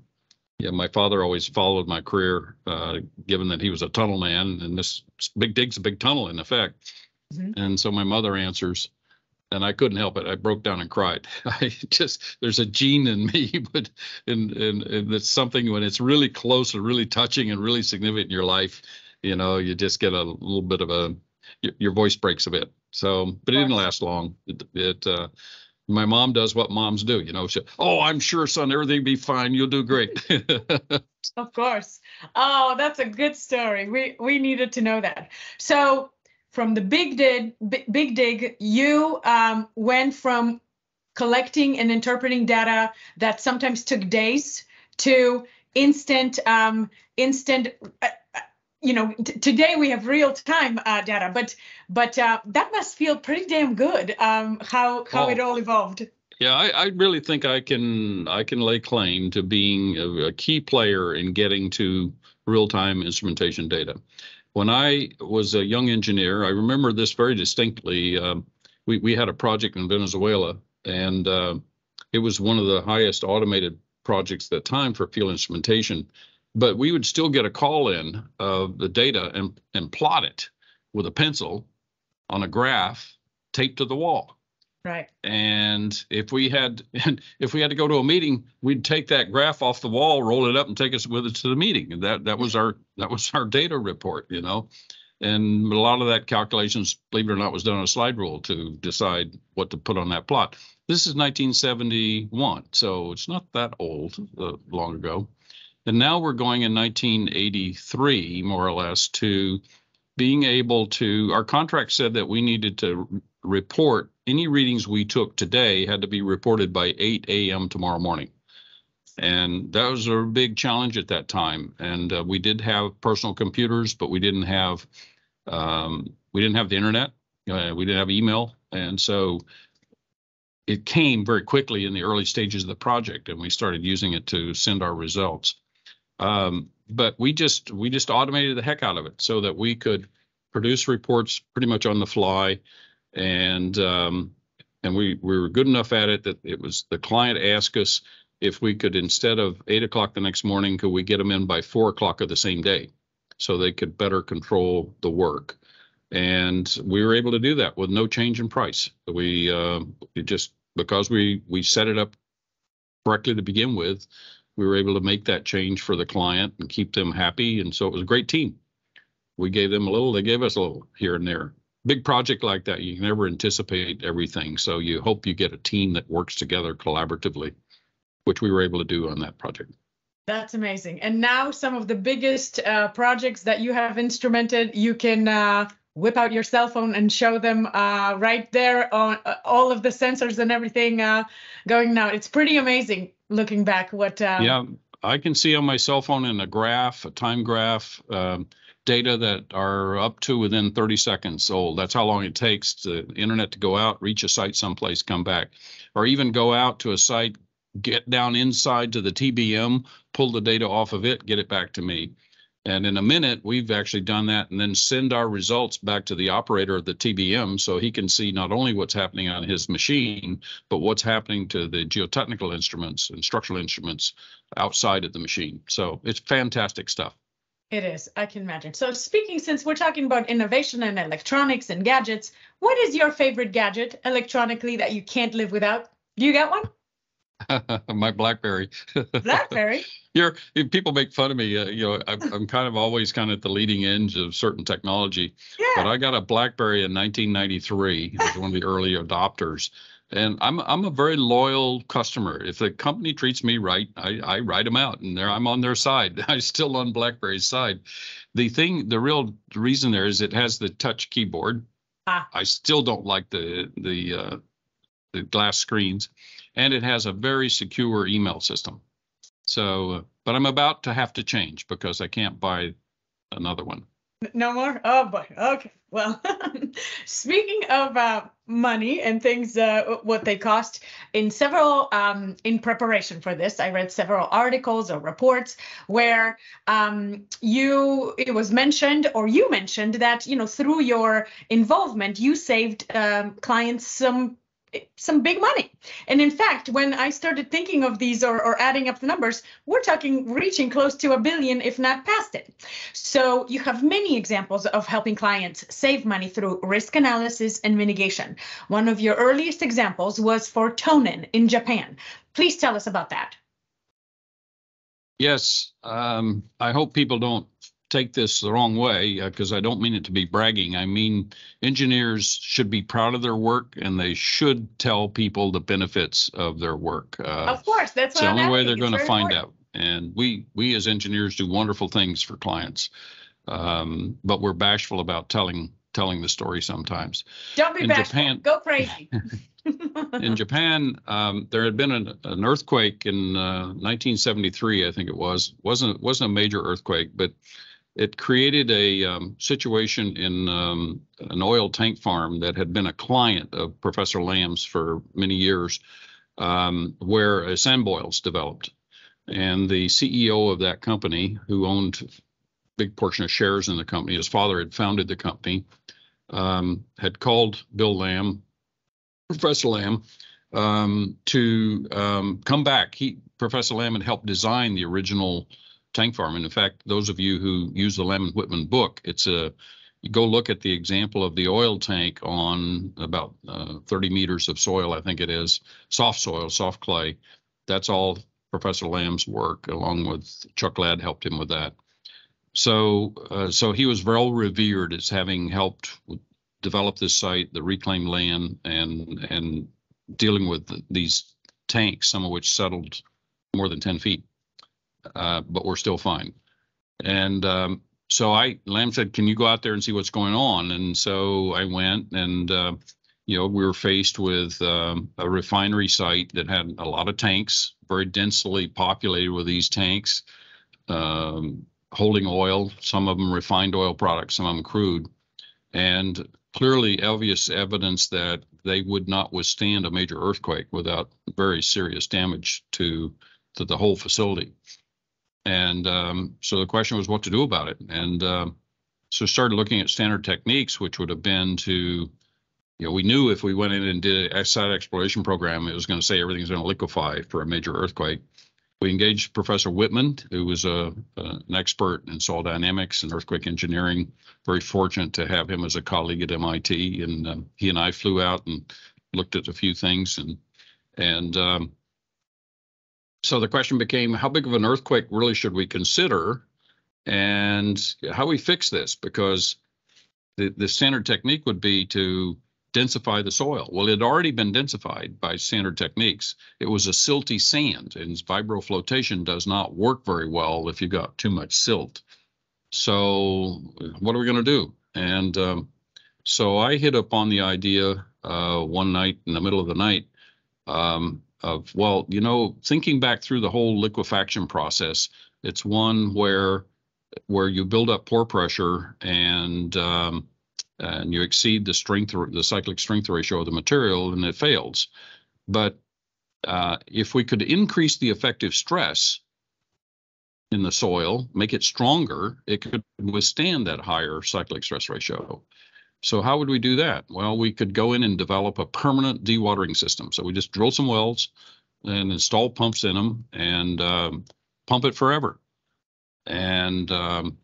yeah, my father always followed my career, uh, given that he was a tunnel man, and this big dig's a big tunnel in effect. Mm-hmm. And so my mother answers, and I couldn't help it. I broke down and cried. I just there's a gene in me, but and and, and it's something when it's really close and really touching and really significant in your life, you know, you just get a little bit of a your, your voice breaks a bit. So, but it didn't last long. It, it uh, my mom does what moms do, you know. She, oh, I'm sure, son, everything be fine. You'll do great. of course. Oh, that's a good story. We we needed to know that. So from the big dig, big dig, you um, went from collecting and interpreting data that sometimes took days to instant, um, instant. Uh, uh you know, t- today we have real time uh, data, but but uh, that must feel pretty damn good. Um, how how it all evolved. Yeah, I, I, really think I can I can lay claim to being a, a key player in getting to real time instrumentation data when I was a young engineer, I remember this very distinctly. Um, we we had a project in Venezuela, and uh, it was one of the highest automated projects at that time for field instrumentation, but we would still get a call in of the data and, and plot it with a pencil on a graph taped to the wall. Right. And if we had if we had to go to a meeting, we'd take that graph off the wall, roll it up, and take us with us to the meeting. And that that was our that was our data report, you know. And a lot of that calculations, believe it or not, was done on a slide rule to decide what to put on that plot. This is 1971, so it's not that old, uh, long ago. And now we're going in 1983, more or less, to being able to. Our contract said that we needed to report any readings we took today had to be reported by 8 a.m. tomorrow morning. And that was a big challenge at that time. And uh, we did have personal computers, but we didn't have um, we didn't have the internet. Uh, we didn't have email, and so it came very quickly in the early stages of the project, and we started using it to send our results. Um, but we just we just automated the heck out of it so that we could produce reports pretty much on the fly and um, and we we were good enough at it that it was the client asked us if we could instead of eight o'clock the next morning, could we get them in by four o'clock of the same day, so they could better control the work. And we were able to do that with no change in price. We uh, just because we we set it up correctly to begin with, we were able to make that change for the client and keep them happy. And so it was a great team. We gave them a little, they gave us a little here and there big project like that, you never anticipate everything. So you hope you get a team that works together collaboratively, which we were able to do on that project. That's amazing. And now some of the biggest uh, projects that you have instrumented, you can uh, whip out your cell phone and show them uh, right there on uh, all of the sensors and everything uh, going now. It's pretty amazing looking back. What? Uh, yeah, I can see on my cell phone in a graph, a time graph. Um, data that are up to within 30 seconds old. That's how long it takes the internet to go out, reach a site someplace, come back, or even go out to a site, get down inside to the TBM, pull the data off of it, get it back to me. And in a minute, we've actually done that and then send our results back to the operator of the TBM so he can see not only what's happening on his machine, but what's happening to the geotechnical instruments and structural instruments outside of the machine. So it's fantastic stuff. It is, I can imagine. So speaking, since we're talking about innovation and electronics and gadgets, what is your favorite gadget electronically that you can't live without? Do you got one? My BlackBerry. BlackBerry. You're, people make fun of me. Uh, you know, I'm, I'm, kind of always kind of at the leading edge of certain technology. Yeah. But I got a BlackBerry in 1993. I was one of the early adopters, and I'm I'm a very loyal customer. If the company treats me right, I, I write them out, and there I'm on their side. i'm still on BlackBerry's side. The thing, the real reason there is it has the touch keyboard. Ah. I still don't like the the uh, the glass screens, and it has a very secure email system. So, but I'm about to have to change because I can't buy another one. No more? Oh boy. Okay. Well, speaking of uh, money and things, uh, what they cost, in several, um, in preparation for this, I read several articles or reports where um, you, it was mentioned or you mentioned that, you know, through your involvement, you saved um, clients some some big money. And in fact, when I started thinking of these or, or adding up the numbers, we're talking reaching close to a billion, if not past it. So you have many examples of helping clients save money through risk analysis and mitigation. One of your earliest examples was for Tonen in Japan. Please tell us about that. Yes, um, I hope people don't take this the wrong way because uh, I don't mean it to be bragging. I mean, engineers should be proud of their work and they should tell people the benefits of their work. Uh, of course, that's the only way they're going to find important. out. And we we as engineers do wonderful things for clients, um, but we're bashful about telling telling the story sometimes. Don't be in bashful. Japan, Go crazy. in Japan, um, there had been an, an earthquake in uh, 1973, I think it was. wasn't wasn't a major earthquake, but it created a um, situation in um, an oil tank farm that had been a client of Professor Lambe's for many years, um, where sand boils developed. And the CEO of that company, who owned a big portion of shares in the company, his father had founded the company, um, had called Bill Lambe, Professor Lambe, um, to um, come back. He, Professor Lambe had helped design the original tank farm. In fact, those of you who use the Lambe and Whitman book, it's a go look at the example of the oil tank on about uh, 30 meters of soil, I think it is, soft soil, soft clay. That's all Professor Lambe's work, along with Chuck Ladd helped him with that. So, uh, so he was well revered as having helped develop this site, the reclaimed land, and and dealing with these tanks, some of which settled more than 10 feet, uh, but we're still fine. And um, so I, Lambe said, "Can you go out there and see what's going on?" And so I went, and uh, you know, we were faced with um, a refinery site that had a lot of tanks, very densely populated with these tanks. Um, holding oil, some of them refined oil products, some of them crude, and clearly obvious evidence that they would not withstand a major earthquake without very serious damage to to the whole facility. And um, so the question was what to do about it. And uh, so started looking at standard techniques, which would have been to, you know, we knew if we went in and did a site exploration program, it was going to say everything's going to liquefy for a major earthquake we engaged Professor Whitman, who was a, a, an expert in soil dynamics and earthquake engineering. Very fortunate to have him as a colleague at MIT, and um, he and I flew out and looked at a few things, and and um, so the question became, how big of an earthquake really should we consider, and how we fix this? Because the the standard technique would be to densify the soil. Well, it had already been densified by standard techniques. It was a silty sand, and vibroflotation does not work very well if you've got too much silt. So, what are we going to do? And um, so I hit upon the idea uh, one night in the middle of the night um, of, well, you know, thinking back through the whole liquefaction process, it's one where where you build up pore pressure and um, and you exceed the strength, the cyclic strength ratio of the material, and it fails. But uh, if we could increase the effective stress in the soil, make it stronger, it could withstand that higher cyclic stress ratio. So how would we do that? Well, we could go in and develop a permanent dewatering system. So we just drill some wells and install pumps in them and um, pump it forever. And um,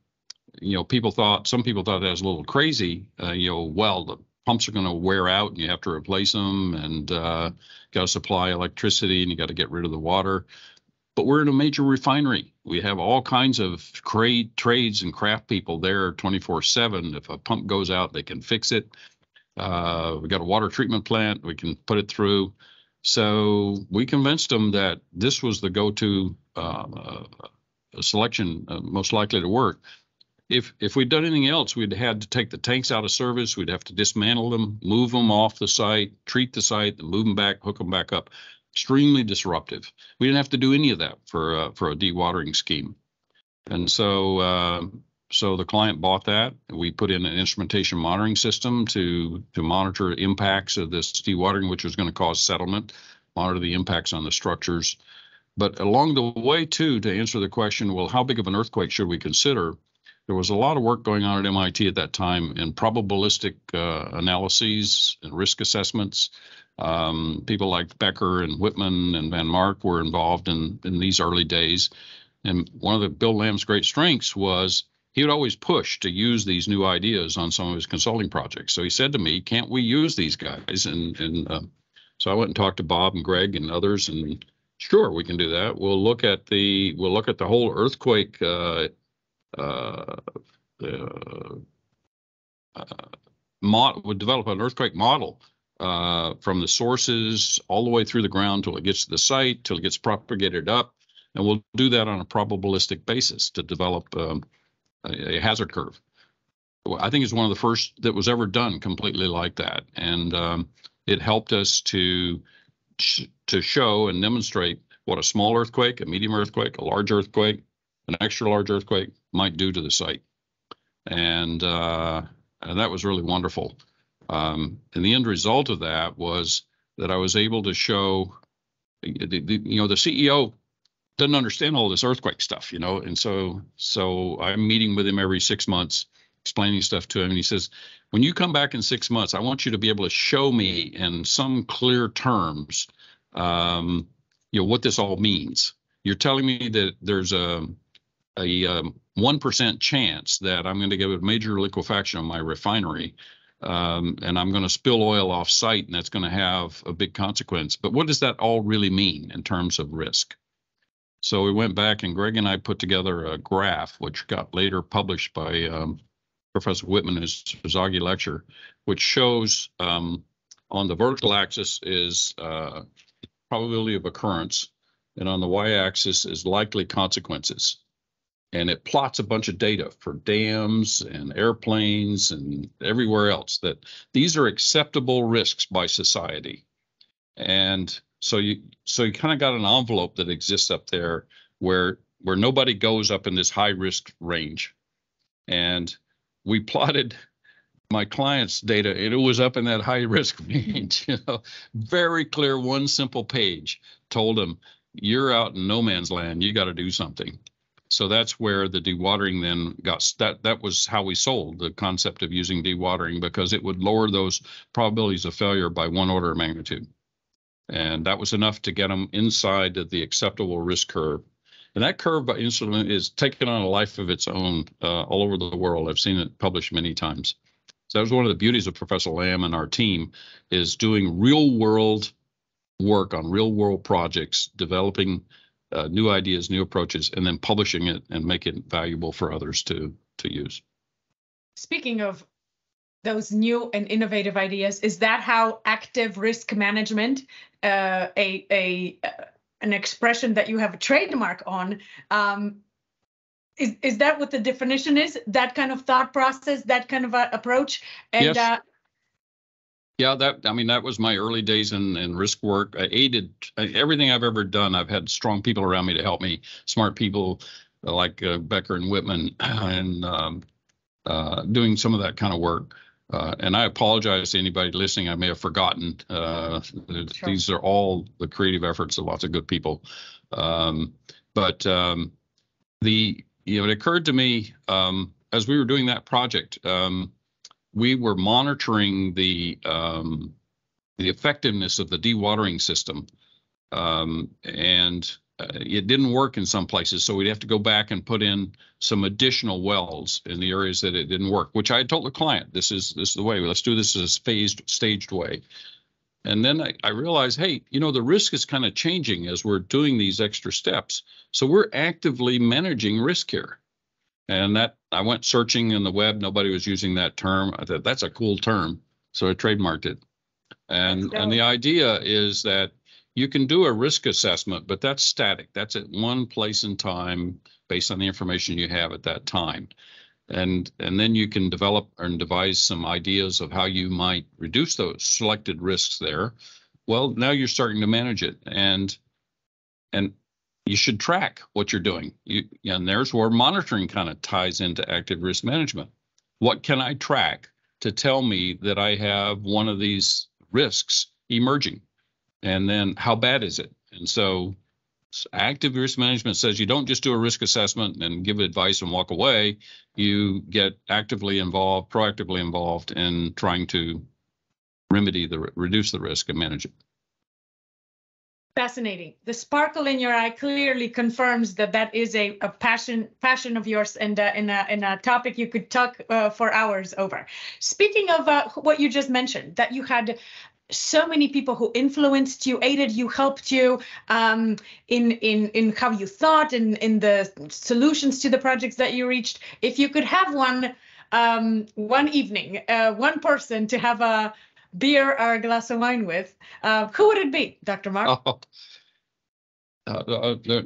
you know, people thought some people thought that was a little crazy. Uh, you know, well, the pumps are going to wear out and you have to replace them and uh, got to supply electricity and you got to get rid of the water. But we're in a major refinery. We have all kinds of trade trades and craft people there 24 7. If a pump goes out, they can fix it. Uh, we got a water treatment plant. We can put it through. So we convinced them that this was the go-to uh, selection uh, most likely to work if if we'd done anything else, we'd had to take the tanks out of service. We'd have to dismantle them, move them off the site, treat the site, move them back, hook them back up. Extremely disruptive. We didn't have to do any of that for uh, for a dewatering scheme, and so uh, so the client bought that. We put in an instrumentation monitoring system to to monitor impacts of this dewatering, which was going to cause settlement, monitor the impacts on the structures. But along the way, too, to answer the question, well, how big of an earthquake should we consider? there was a lot of work going on at MIT at that time in probabilistic uh, analyses and risk assessments. Um, people like Baecher and Whitman and Vanmarcke were involved in in these early days. And one of the Bill Lambe's great strengths was he would always push to use these new ideas on some of his consulting projects. So he said to me, "Can't we use these guys?" And and uh, so I went and talked to Bob and Greg and others, and sure, we can do that. We'll look at the we'll look at the whole earthquake uh, uh, mod, would develop an earthquake model uh, from the sources all the way through the ground till it gets to the site, till it gets propagated up. And we'll do that on a probabilistic basis to develop um, a, a, hazard curve. I think it's one of the first that was ever done completely like that. And um, it helped us to to show and demonstrate what a small earthquake, a medium earthquake, a large earthquake, an extra large earthquake might do to the site. And, uh, and that was really wonderful. Um, and the end result of that was that I was able to show, the, the, you know, the CEO doesn't understand all this earthquake stuff, you know, and so so I'm meeting with him every six months explaining stuff to him. And he says, when you come back in six months, I want you to be able to show me in some clear terms, um, you know, what this all means. You're telling me that there's a a um, one chance that I'm going to get a major liquefaction on my refinery, um, and I'm going to spill oil off site, and that's going to have a big consequence. But what does that all really mean in terms of risk? So we went back, and Greg and I put together a graph, which got later published by um, Professor Whitman, his Terzaghi lecture, which shows um, on the vertical axis is uh, probability of occurrence, and on the y-axis is likely consequences and it plots a bunch of data for dams and airplanes and everywhere else that these are acceptable risks by society. And so you so you kind of got an envelope that exists up there where where nobody goes up in this high risk range. And we plotted my client's data and it was up in that high risk range you know. Very clear one simple page told them you're out in no man's land. You got to do something so that's where the dewatering then got that that was how we sold the concept of using dewatering because it would lower those probabilities of failure by one order of magnitude. And that was enough to get them inside of the acceptable risk curve. And that curve by instrument is taking on a life of its own uh, all over the world. I've seen it published many times. So that was one of the beauties of Professor Lambe and our team is doing real world work on real world projects, developing uh, new ideas, new approaches, and then publishing it and make it valuable for others to to use. Speaking of those new and innovative ideas, is that how active risk management, uh, a a uh, an expression that you have a trademark on, um, is is that what the definition is? That kind of thought process, that kind of approach, and yes. uh, yeah, that I mean that was my early days in, in risk work. I aided everything I've ever done. I've had strong people around me to help me, smart people uh, like uh, Baecher and Whitman, and um, uh, doing some of that kind of work. Uh, and I apologize to anybody listening. I may have forgotten. Uh, sure. These are all the creative efforts of lots of good people. Um, but um, the you know it occurred to me um, as we were doing that project. Um, we were monitoring the um, the effectiveness of the dewatering system, um, and uh, it didn't work in some places. So we'd have to go back and put in some additional wells in the areas that it didn't work. Which I had told the client, this is this is the way. Let's do this as a phased, staged way. And then I, I realized, hey, you know, the risk is kind of changing as we're doing these extra steps. So we're actively managing risk here. And that I went searching in the web. Nobody was using that term. I thought that's a cool term, so I trademarked it. And and the idea is that you can do a risk assessment, but that's static. That's at one place in time based on the information you have at that time. And and then you can develop and devise some ideas of how you might reduce those selected risks there. Well, now you're starting to manage it. And and you should track what you're doing. You, and there's where monitoring kind of ties into active risk management. What can I track to tell me that I have one of these risks emerging? And then how bad is it? And so active risk management says you don't just do a risk assessment and give advice and walk away. You get actively involved, proactively involved in trying to remedy the reduce the risk and manage it. Fascinating. The sparkle in your eye clearly confirms that that is a, a passion passion of yours and uh, in, a, in a topic you could talk uh, for hours over. Speaking of uh, what you just mentioned, that you had so many people who influenced you, aided you, helped you um, in in in how you thought and in, in the solutions to the projects that you reached. If you could have one um, one evening, uh, one person to have a beer or a glass of wine with, uh, who would it be, Dr. Marr? Oh, uh, uh,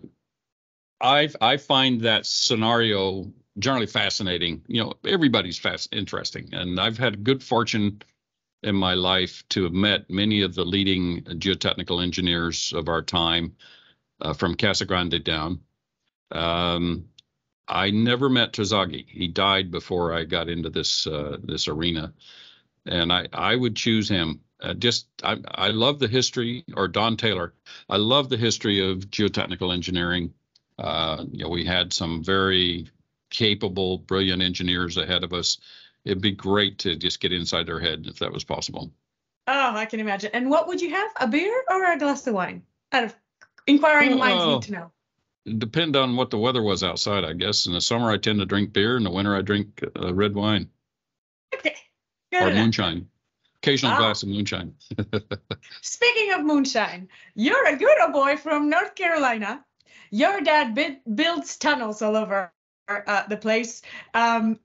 I I find that scenario generally fascinating. You know, everybody's fast interesting, and I've had good fortune in my life to have met many of the leading geotechnical engineers of our time, uh, from Casagrande down. Um, I never met Terzaghi. He died before I got into this uh, this arena and I I would choose him. Uh, just I I love the history or Don Taylor. I love the history of geotechnical engineering. Uh, you know, we had some very capable, brilliant engineers ahead of us. It'd be great to just get inside their head if that was possible. Oh, I can imagine. And what would you have? A beer or a glass of wine? Out of inquiring minds need to know. Depend on what the weather was outside, I guess. In the summer, I tend to drink beer. In the winter, I drink uh, red wine Okay. Good or moonshine. Occasional Ah. glass of moonshine. Speaking of moonshine, you're a good old boy from North Carolina. Your dad bid, builds tunnels all over uh, the place. Um,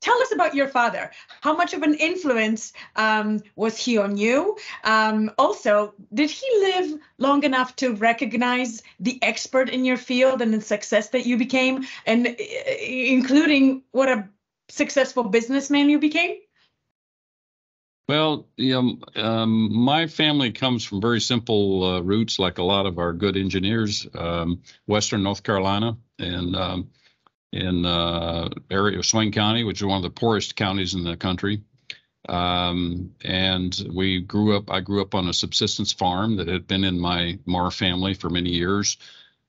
tell us about your father. How much of an influence um, was he on you? Um, also, did he live long enough to recognize the expert in your field and the success that you became, and uh, including what a successful businessman you became? Well, you know, um, my family comes from very simple uh, roots, like a lot of our good engineers. Um, Western North Carolina, and um, in uh, area of Swain County, which is one of the poorest counties in the country. Um, and we grew up. I grew up on a subsistence farm that had been in my Marr family for many years.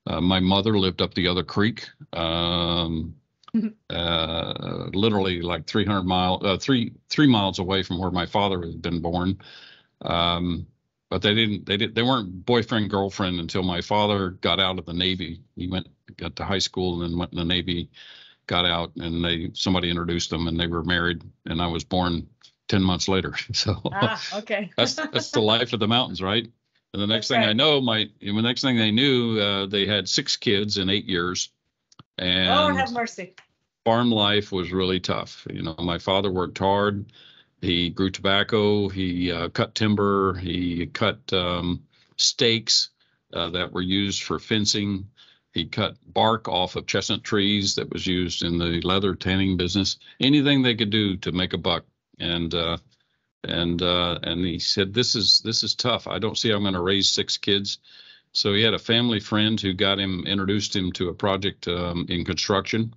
Uh, my mother lived up the other creek. Um. Uh, literally like 300 mile, uh, three three miles away from where my father had been born. Um, but they didn't, they did, they weren't boyfriend girlfriend until my father got out of the Navy. He went, got to high school and then went in the Navy, got out, and they somebody introduced them, and they were married, and I was born 10 months later. So Ah, okay. that's that's the life of the mountains, right? And the next That's thing I know, my the next thing they knew, uh, they had six kids in eight years, and oh, have mercy. farm life was really tough. You know, my father worked hard. He grew tobacco. He uh, cut timber. He cut um, stakes uh, that were used for fencing. He cut bark off of chestnut trees that was used in the leather tanning business. Anything they could do to make a buck. And uh, and uh, and he said, "This is this is tough. I don't see how I'm going to raise six kids." So he had a family friend who got him introduced him to a project um, in construction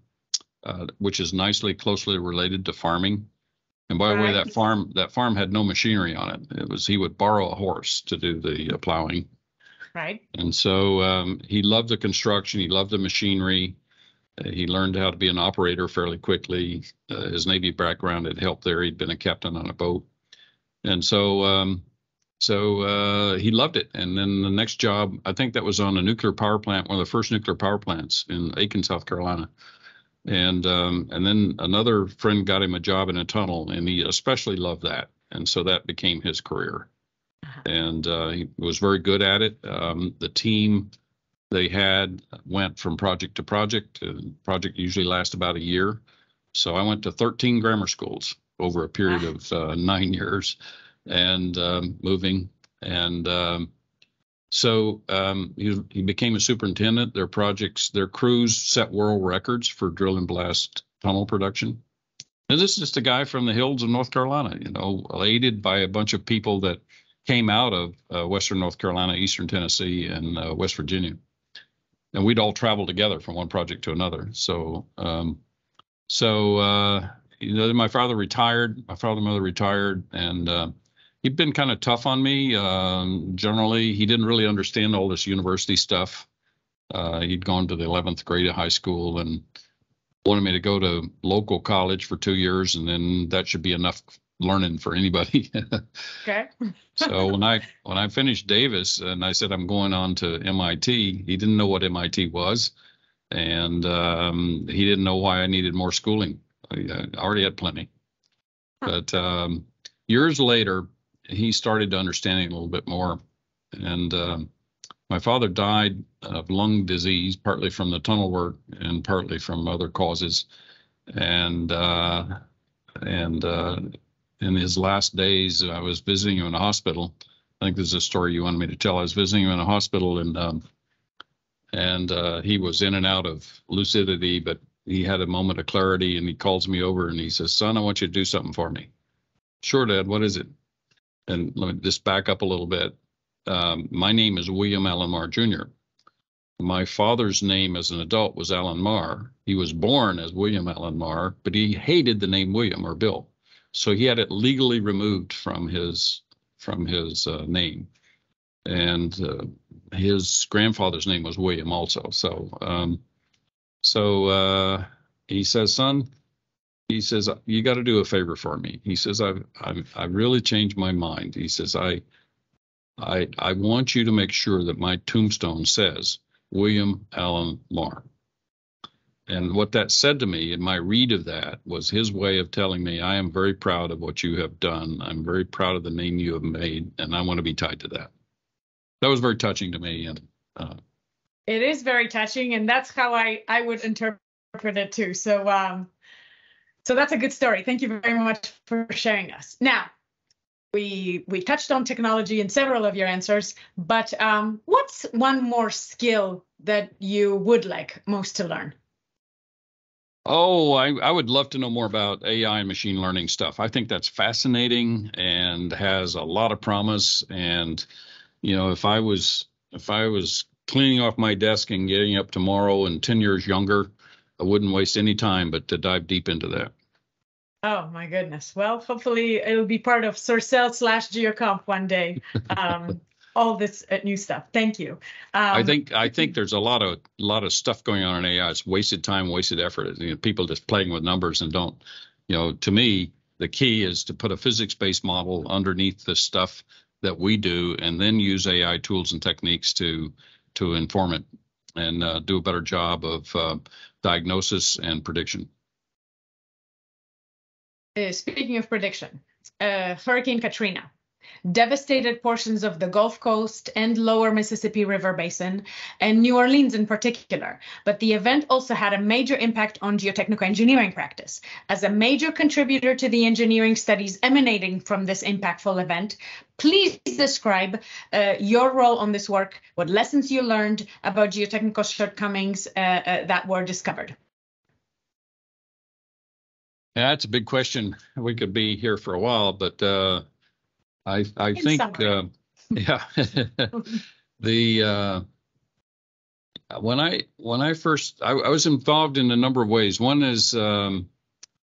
uh, which is nicely closely related to farming. And by the way, that farm that farm had no machinery on it. It was he would borrow a horse to do the uh, plowing, Right. and so um, he loved the construction. He loved the machinery. Uh, he learned how to be an operator fairly quickly. Uh, his Navy background had helped there. He'd been a captain on a boat, and so um, so uh, he loved it. And then the next job, I think that was on a nuclear power plant, one of the first nuclear power plants in Aiken, South Carolina and um, and then another friend got him a job in a tunnel, and he especially loved that, and so that became his career. Uh-huh. And uh, he was very good at it. Um, the team they had went from project to project. Project usually lasts about a year, so I went to 13 grammar schools over a period Wow. of uh, nine years, and um, moving and. Um, so um, he, he became a superintendent. Their projects, their crews set world records for drill and blast tunnel production. And this is just a guy from the hills of North Carolina, you know, aided by a bunch of people that came out of uh, Western North Carolina, Eastern Tennessee, and uh, West Virginia. And we'd all travel together from one project to another. So, um, so uh, you know, my father retired. My father and mother retired, and uh, he'd been kind of tough on me. Um, generally, he didn't really understand all this university stuff. Uh, he'd gone to the 11th grade of high school and wanted me to go to local college for two years, and then that should be enough learning for anybody. Okay. so when I when I finished Davis and I said I'm going on to MIT, he didn't know what MIT was, and um, he didn't know why I needed more schooling. I, I already had plenty. But um, years later, he started to understand it a little bit more, and um, my father died of lung disease, partly from the tunnel work and partly from other causes, and uh, and uh, in his last days, I was visiting him in a hospital. I think this is a story you wanted me to tell. I was visiting him in a hospital, and um, and uh, he was in and out of lucidity, but he had a moment of clarity, and he calls me over and he says, "Son, I want you to do something for me." Sure, Dad. What is it? And let me just back up a little bit. Um, my name is William Allen Marr Jr. My father's name as an adult was Allen Marr. He was born as William Allen Marr, but he hated the name William or Bill, so he had it legally removed from his from his uh, name. And uh, his grandfather's name was William also. So um, so uh, he says, son, he says, you got to do a favor for me. He says, I've, I've, I really changed my mind. He says, I, I, I want you to make sure that my tombstone says William Allen Marr. And what that said to me in my read of that was his way of telling me, I am very proud of what you have done. I'm very proud of the name you have made, and I want to be tied to that. That was very touching to me. And uh, it is very touching, and that's how I I would interpret it too. So um, so that's a good story. Thank you very much for sharing us. Now, we we touched on technology in several of your answers, but um, what's one more skill that you would like most to learn? Oh, I, I would love to know more about AI and machine learning stuff. I think that's fascinating and has a lot of promise. And you know, if I was if I was cleaning off my desk and getting up tomorrow and 10 years younger, I wouldn't waste any time but to dive deep into that. Oh my goodness. Well, hopefully it'll be part of Sourcell slash Geocomp one day. Um, all this uh, new stuff. Thank you. Um, I think I think there's a lot of lot of stuff going on in AI. It's wasted time, wasted effort. You know, people just playing with numbers and don't. You know, to me, the key is to put a physics-based model underneath the stuff that we do, and then use AI tools and techniques to to inform it and uh, do a better job of uh, diagnosis and prediction. Uh, speaking of prediction, uh, Hurricane Katrina devastated portions of the Gulf Coast and lower Mississippi River Basin, and New Orleans in particular. But the event also had a major impact on geotechnical engineering practice. As a major contributor to the engineering studies emanating from this impactful event, please describe uh, your role on this work, what lessons you learned about geotechnical shortcomings uh, uh, that were discovered. Yeah, that's a big question. We could be here for a while, but uh, I I In think uh, yeah the uh, when I when I first I, I, was involved in a number of ways. One is um,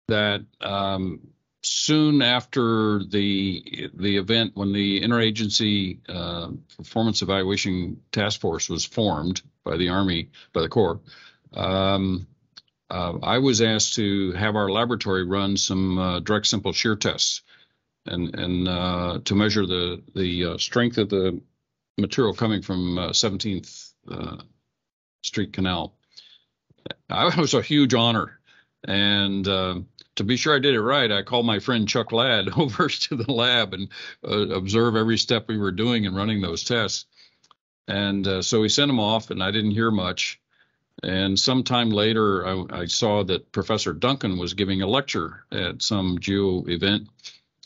that um, soon after the the event when the interagency uh, performance evaluation task force was formed by the Army by the Corps. Um, uh, I was asked to have our laboratory run some uh, direct simple shear tests and and uh, to measure the the uh, strength of the material coming from uh, 17th uh, Street Canal. I was a huge honor, and uh, to be sure I did it right, I called my friend Chuck Ladd over to the lab and uh, observe every step we were doing in running those tests. And so we sent him off, and I didn't hear much. And sometime later, I, I, saw that Professor Duncan was giving a lecture at some geo event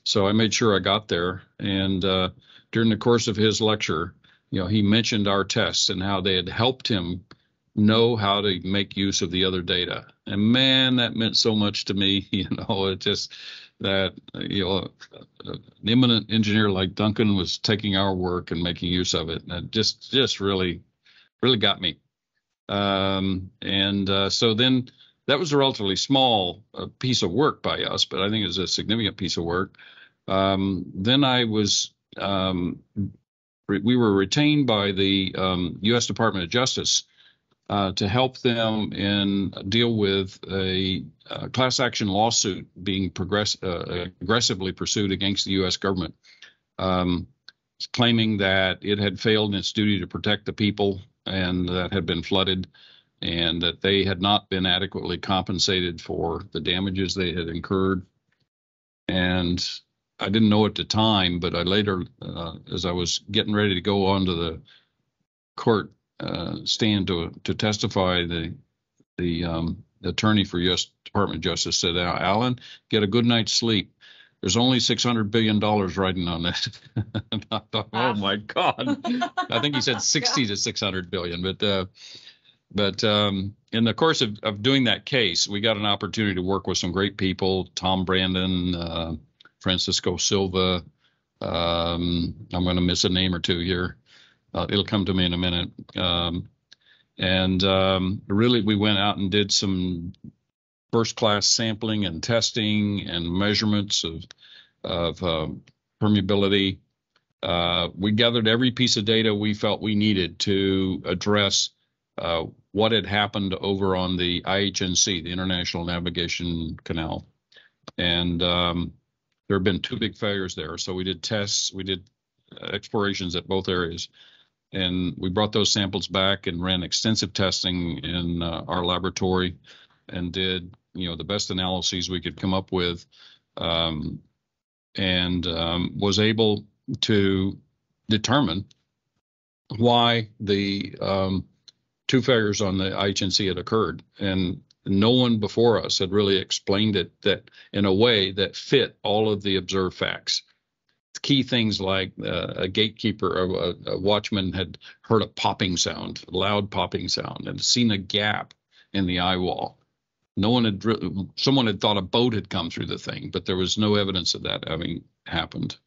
so I made sure I got there. And uh, during the course of his lecture, you know, he mentioned our tests and how they had helped him know how to make use of the other data. And man, that meant so much to me. You know, it just that you know an eminent engineer like Duncan was taking our work and making use of it, and it just just really really got me. Um, and uh, so then that was a relatively small uh, piece of work by us, but I think it was a significant piece of work. Um, then I was, um, we were retained by the um, U.S. Department of Justice uh, to help them in deal with a, a class action lawsuit being progress, uh, aggressively pursued against the U.S. government, um, claiming that it had failed in its duty to protect the people and that had been flooded and that they had not been adequately compensated for the damages they had incurred. And I didn't know at the time, but I later, uh, as I was getting ready to go onto the court uh, stand to to testify, the the um, attorney for U.S. Department of Justice said, "Allen, get a good night's sleep. There's only 600 billion dollars riding on that." "Oh my God!" I think he said 60 to 600 billion, but uh, but um, in the course of, of doing that case, we got an opportunity to work with some great people, Tom Brandon, uh, Francisco Silva. Um, I'm going to miss a name or two here. Uh, it'll come to me in a minute. Um, and um, really, we went out and did some first class sampling and testing and measurements of, of um, permeability. Uh, we gathered every piece of data we felt we needed to address uh, what had happened over on the IHNC, the International Navigation Canal. And um, there have been two big failures there. So we did tests, we did explorations at both areas. And we brought those samples back and ran extensive testing in uh, our laboratory and did, you know, the best analyses we could come up with um, and um, was able to determine why the um, two failures on the IHNC had occurred. And no one before us had really explained it that in a way that fit all of the observed facts. Key things like uh, a gatekeeper or a, a, watchman had heard a popping sound, loud popping sound, and seen a gap in the I-wall. No one had, someone had thought a boat had come through the thing, but there was no evidence of that having happened.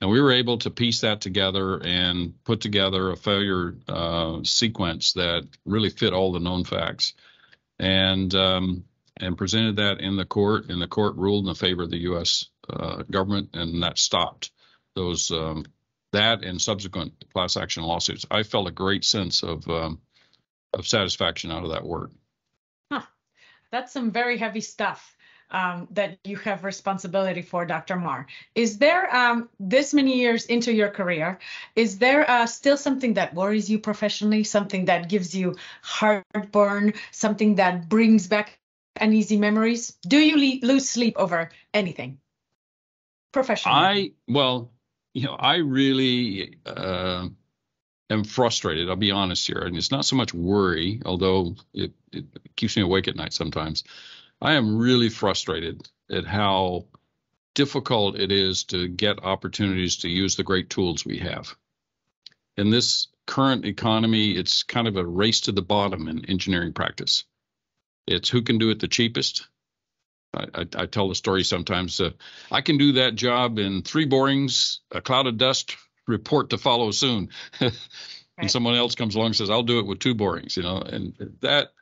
And we were able to piece that together and put together a failure uh, sequence that really fit all the known facts, and um, and presented that in the court. And the court ruled in the favor of the U.S. Uh, government, and that stopped those um, that and subsequent class action lawsuits. I felt a great sense of um, of satisfaction out of that work. That's some very heavy stuff um, that you have responsibility for, Dr. Marr. Is there, um, this many years into your career, is there uh, still something that worries you professionally, something that gives you heartburn, something that brings back uneasy memories? Do you lose sleep over anything professionally? I, well, you know, I really uh, am frustrated. I'll be honest here. And it's not so much worry, although it, it keeps me awake at night sometimes. I am really frustrated at how difficult it is to get opportunities to use the great tools we have. In this current economy, it's kind of a race to the bottom in engineering practice. It's who can do it the cheapest. I, I, I tell the story sometimes. Uh, I can do that job in three borings, a cloud of dust, report to follow soon. and someone else comes along and says, "I'll do it with two borings," you know, and that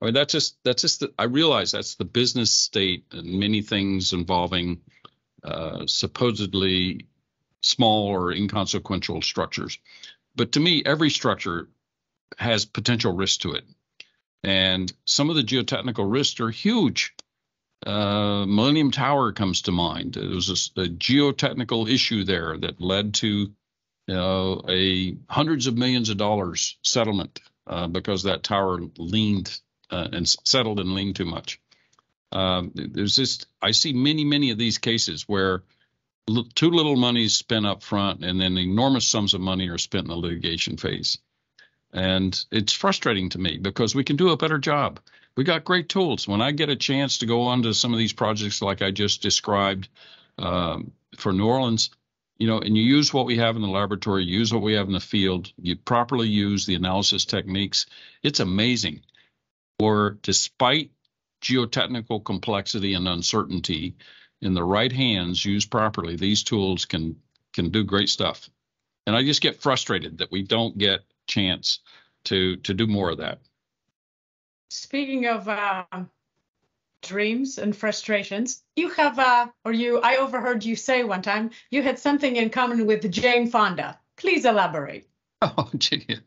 I mean, that's just that's just the, I realize that's the business state and many things involving uh, supposedly small or inconsequential structures. But to me, every structure has potential risk to it, and some of the geotechnical risks are huge. Uh, Millennium Tower comes to mind. There was a, a geotechnical issue there that led to know, a hundreds of millions of dollars settlement uh, because that tower leaned uh, and settled and leaned too much. Um, there's just I see many many of these cases where l- too little money is spent up front and then enormous sums of money are spent in the litigation phase. And it's frustrating to me because we can do a better job. We got great tools. When I get a chance to go on to some of these projects like I just described um, for New Orleans, you know, and you use what we have in the laboratory, use what we have in the field, you properly use the analysis techniques, it's amazing or despite geotechnical complexity and uncertainty, in the right hands used properly, these tools can can do great stuff. And I just get frustrated that we don't get chance to to do more of that. Speaking of uh, dreams and frustrations, you have uh, or you I overheard you say one time you had something in common with Jane Fonda. Please elaborate. Oh, gee.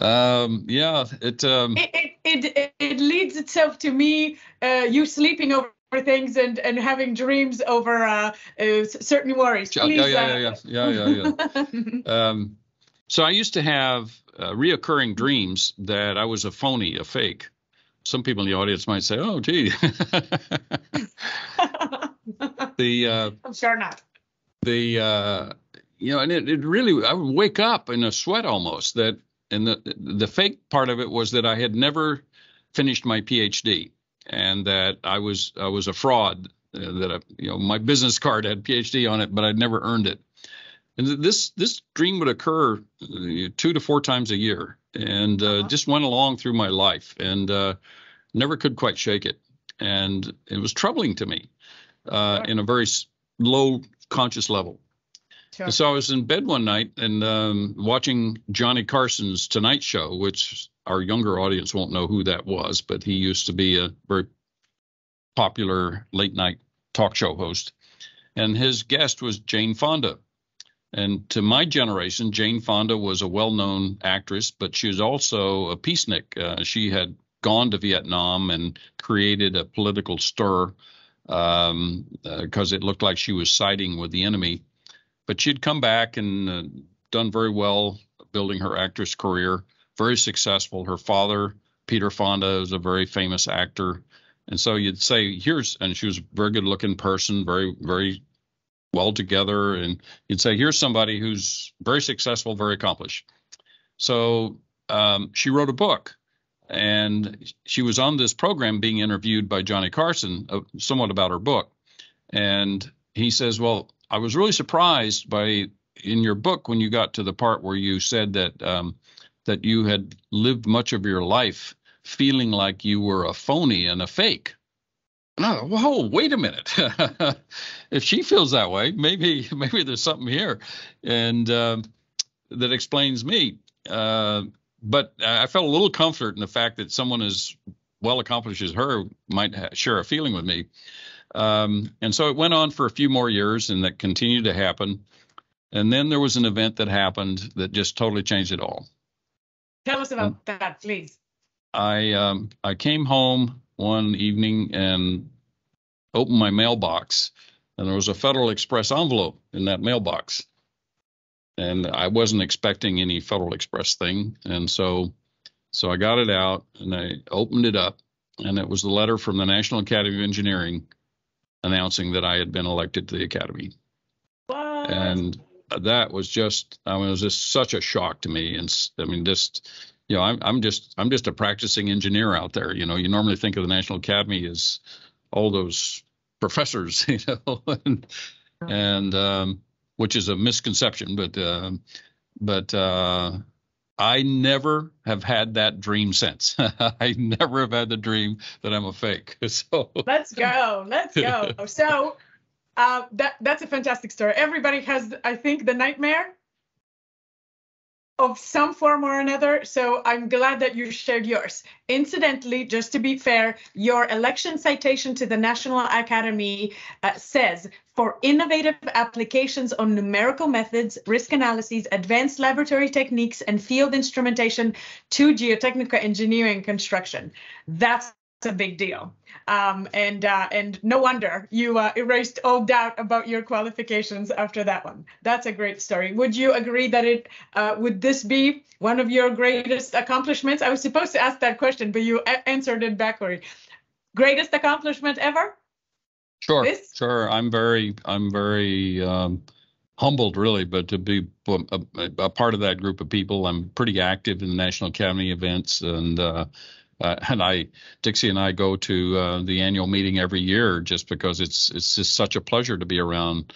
Um, yeah, it, um, it, it, it it leads itself to me uh, you sleeping over things and and having dreams over uh, uh certain worries. Please, yeah, yeah, yeah, yeah, yeah, yeah, yeah. um, so I used to have uh, reoccurring dreams that I was a phony, a fake. Some people in the audience might say, "Oh, gee." the uh, I'm sure not. The uh, you know, and it, it really I would wake up in a sweat almost that and the the fake part of it was that I had never finished my PhD and that I was I was a fraud. Uh, that I, you know my business card had PhD on it, but I'd never earned it. And this this dream would occur uh, two to four times a year, and uh, uh-huh. just went along through my life, and uh, never could quite shake it. And it was troubling to me uh, in a very low conscious level. Sure. So I was in bed one night and um, watching Johnny Carson's Tonight Show, which our younger audience won't know who that was, but he used to be a very popular late night talk show host. And his guest was Jane Fonda. And to my generation, Jane Fonda was a well-known actress, but she was also a peacenik. Uh, she had gone to Vietnam and created a political stir because um, uh, it looked like she was siding with the enemy. But she'd come back and uh, done very well building her actress career, very successful. Her father, Peter Fonda, is a very famous actor. And so you'd say, here's, and she was a very good looking person, very, very well together. And you'd say, here's somebody who's very successful, very accomplished. So um, she wrote a book and she was on this program being interviewed by Johnny Carson, uh, somewhat about her book. And he says, Well, I was really surprised by in your book when you got to the part where you said that um, that you had lived much of your life feeling like you were a phony and a fake. No, whoa, wait a minute. if she feels that way, maybe maybe there's something here, and uh, that explains me. Uh, but I felt a little comfort in the fact that someone as well accomplished as her might ha- share a feeling with me. Um, and so it went on for a few more years, and that continued to happen. And then there was an event that happened that just totally changed it all. Tell us about that, please. I um, I came home one evening and opened my mailbox, and there was a Federal Express envelope in that mailbox and I wasn't expecting any Federal Express thing, and so so I got it out and I opened it up, and it was the letter from the National Academy of Engineering announcing that I had been elected to the Academy. What? And that was just I mean it was just such a shock to me, and I mean just you know I'm I'm just I'm just a practicing engineer out there. You know, you normally think of the National Academy as all those professors, you know, and, and um, which is a misconception, but uh, but uh, I never have had that dream since. I never have had the dream that I'm a fake. So let's go, let's go. so uh, that that's a fantastic story. Everybody has, I think, the nightmare of some form or another. So I'm glad that you shared yours. Incidentally, just to be fair, your election citation to the National Academy uh, says for innovative applications on numerical methods, risk analyses, advanced laboratory techniques, and field instrumentation to geotechnical engineering construction. That's a big deal. Um, and uh, and no wonder you uh, erased all doubt about your qualifications after that one. That's a great story. Would you agree that it uh, would this be one of your greatest accomplishments? I was supposed to ask that question, but you a- answered it backward. Greatest accomplishment ever? Sure, this? sure. I'm very I'm very um, humbled, really, but to be a, a, part of that group of people, I'm pretty active in the National Academy events and uh, and I, Dixie and I go to uh, the annual meeting every year just because it's it's just such a pleasure to be around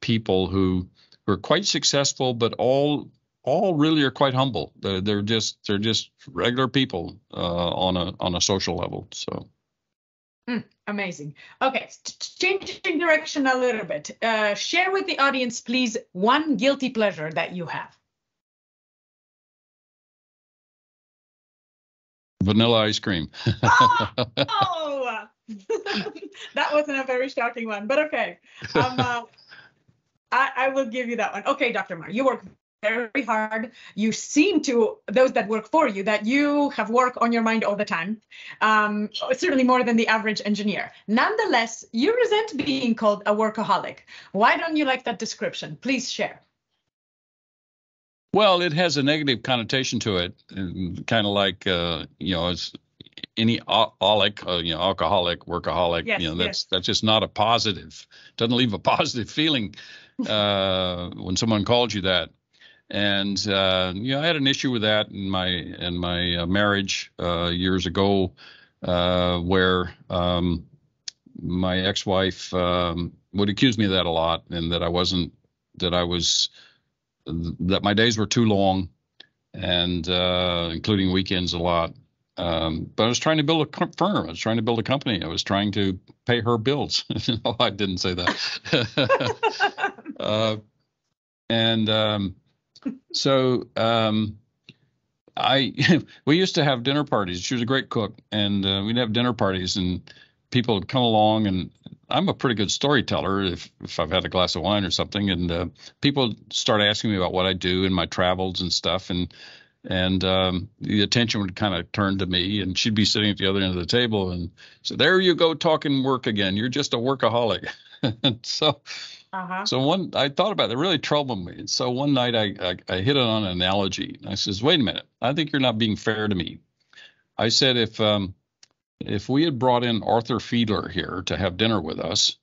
people who who are quite successful, but all all really are quite humble. They're, they're just they're just regular people uh, on a on a social level. So. Mm, amazing. Okay, changing direction a little bit. Uh, share with the audience, please, one guilty pleasure that you have. Vanilla ice cream. oh, oh! that wasn't a very shocking one, but okay. Um, uh, I, I, will give you that one. Okay, Dr. Marr, you work very hard. You seem to, those that work for you, that you have work on your mind all the time, um, certainly more than the average engineer. Nonetheless, you resent being called a workaholic. Why don't you like that description? Please share. Well, it has a negative connotation to it, kind of like uh, you know, it's any alcoholic, uh, you know, alcoholic, workaholic. Yes, you know, that's yes. that's just not a positive. Doesn't leave a positive feeling uh, when someone calls you that. And uh, you know, I had an issue with that in my in my uh, marriage uh, years ago, uh, where um, my ex-wife um, would accuse me of that a lot, and that I wasn't that I was that my days were too long, and uh, including weekends a lot. Um, but I was trying to build a firm. I was trying to build a company. I was trying to pay her bills. no, I didn't say that. uh, and um, so um, I we used to have dinner parties. She was a great cook, and uh, we'd have dinner parties, and people would come along, and I'm a pretty good storyteller if if I've had a glass of wine or something, and uh, people start asking me about what I do and my travels and stuff, and and um, the attention would kind of turn to me, and she'd be sitting at the other end of the table, and so there you go talking work again. You're just a workaholic. so. Uh-huh. So one, I thought about it. It really troubled me. And so one night I, I, I hit it on an analogy. I says, "Wait a minute. I think you're not being fair to me." I said, "If um, if we had brought in Arthur Fiedler here to have dinner with us,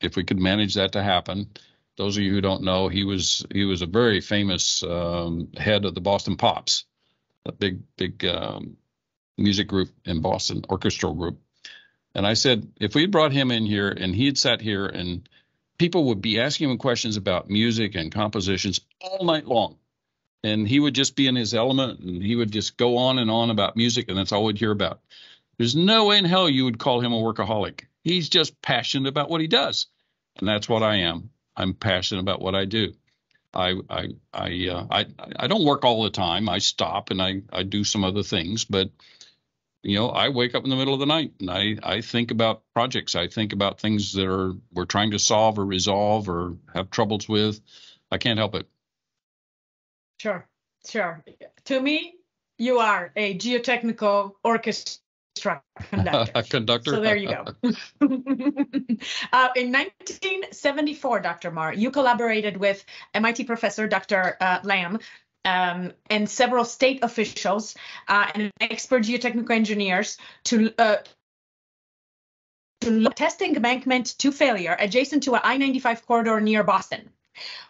if we could manage that to happen, those of you who don't know, he was he was a very famous um, head of the Boston Pops, a big big um, music group in Boston, orchestral group. And I said, if we had brought him in here and he had sat here and people would be asking him questions about music and compositions all night long. And he would just be in his element and he would just go on and on about music, and that's all we'd hear about. There's no way in hell you would call him a workaholic. He's just passionate about what he does. And that's what I am. I'm passionate about what I do. I I I uh, I I don't work all the time. I stop and I I do some other things, but you know, I wake up in the middle of the night and I I think about projects. I think about things that are we're trying to solve or resolve or have troubles with. I can't help it. Sure, sure. To me, you are a geotechnical orchestra conductor. a conductor. So there you go. uh, in 1974, Dr. Marr, you collaborated with MIT professor Dr. Uh, Lambe um, and several state officials uh, and expert geotechnical engineers to uh, to testing embankment to failure adjacent to an I-95 corridor near Boston.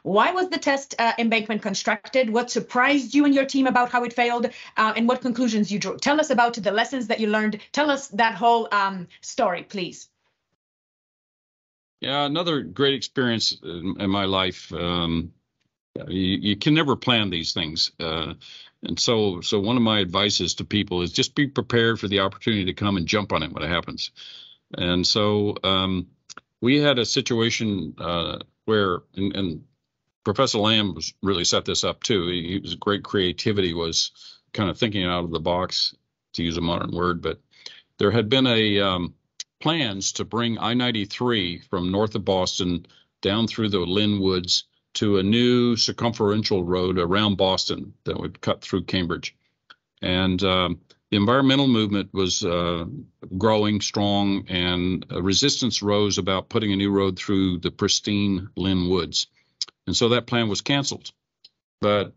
Why was the test uh, embankment constructed? What surprised you and your team about how it failed? Uh, and what conclusions you drew? Tell us about the lessons that you learned. Tell us that whole um, story, please. Yeah, another great experience in, in my life. Um, you, you, can never plan these things. Uh, and so, so one of my advices to people is just be prepared for the opportunity to come and jump on it when it happens. And so, um, we had a situation uh, where, and, and, Professor Lambe was really set this up too. He, he, was great creativity was kind of thinking out of the box, to use a modern word. But there had been a um, plans to bring I-93 from north of Boston down through the Lynn Woods to a new circumferential road around Boston that would cut through Cambridge. And um, the environmental movement was uh, growing strong, and resistance rose about putting a new road through the pristine Lynn Woods. And so that plan was canceled. But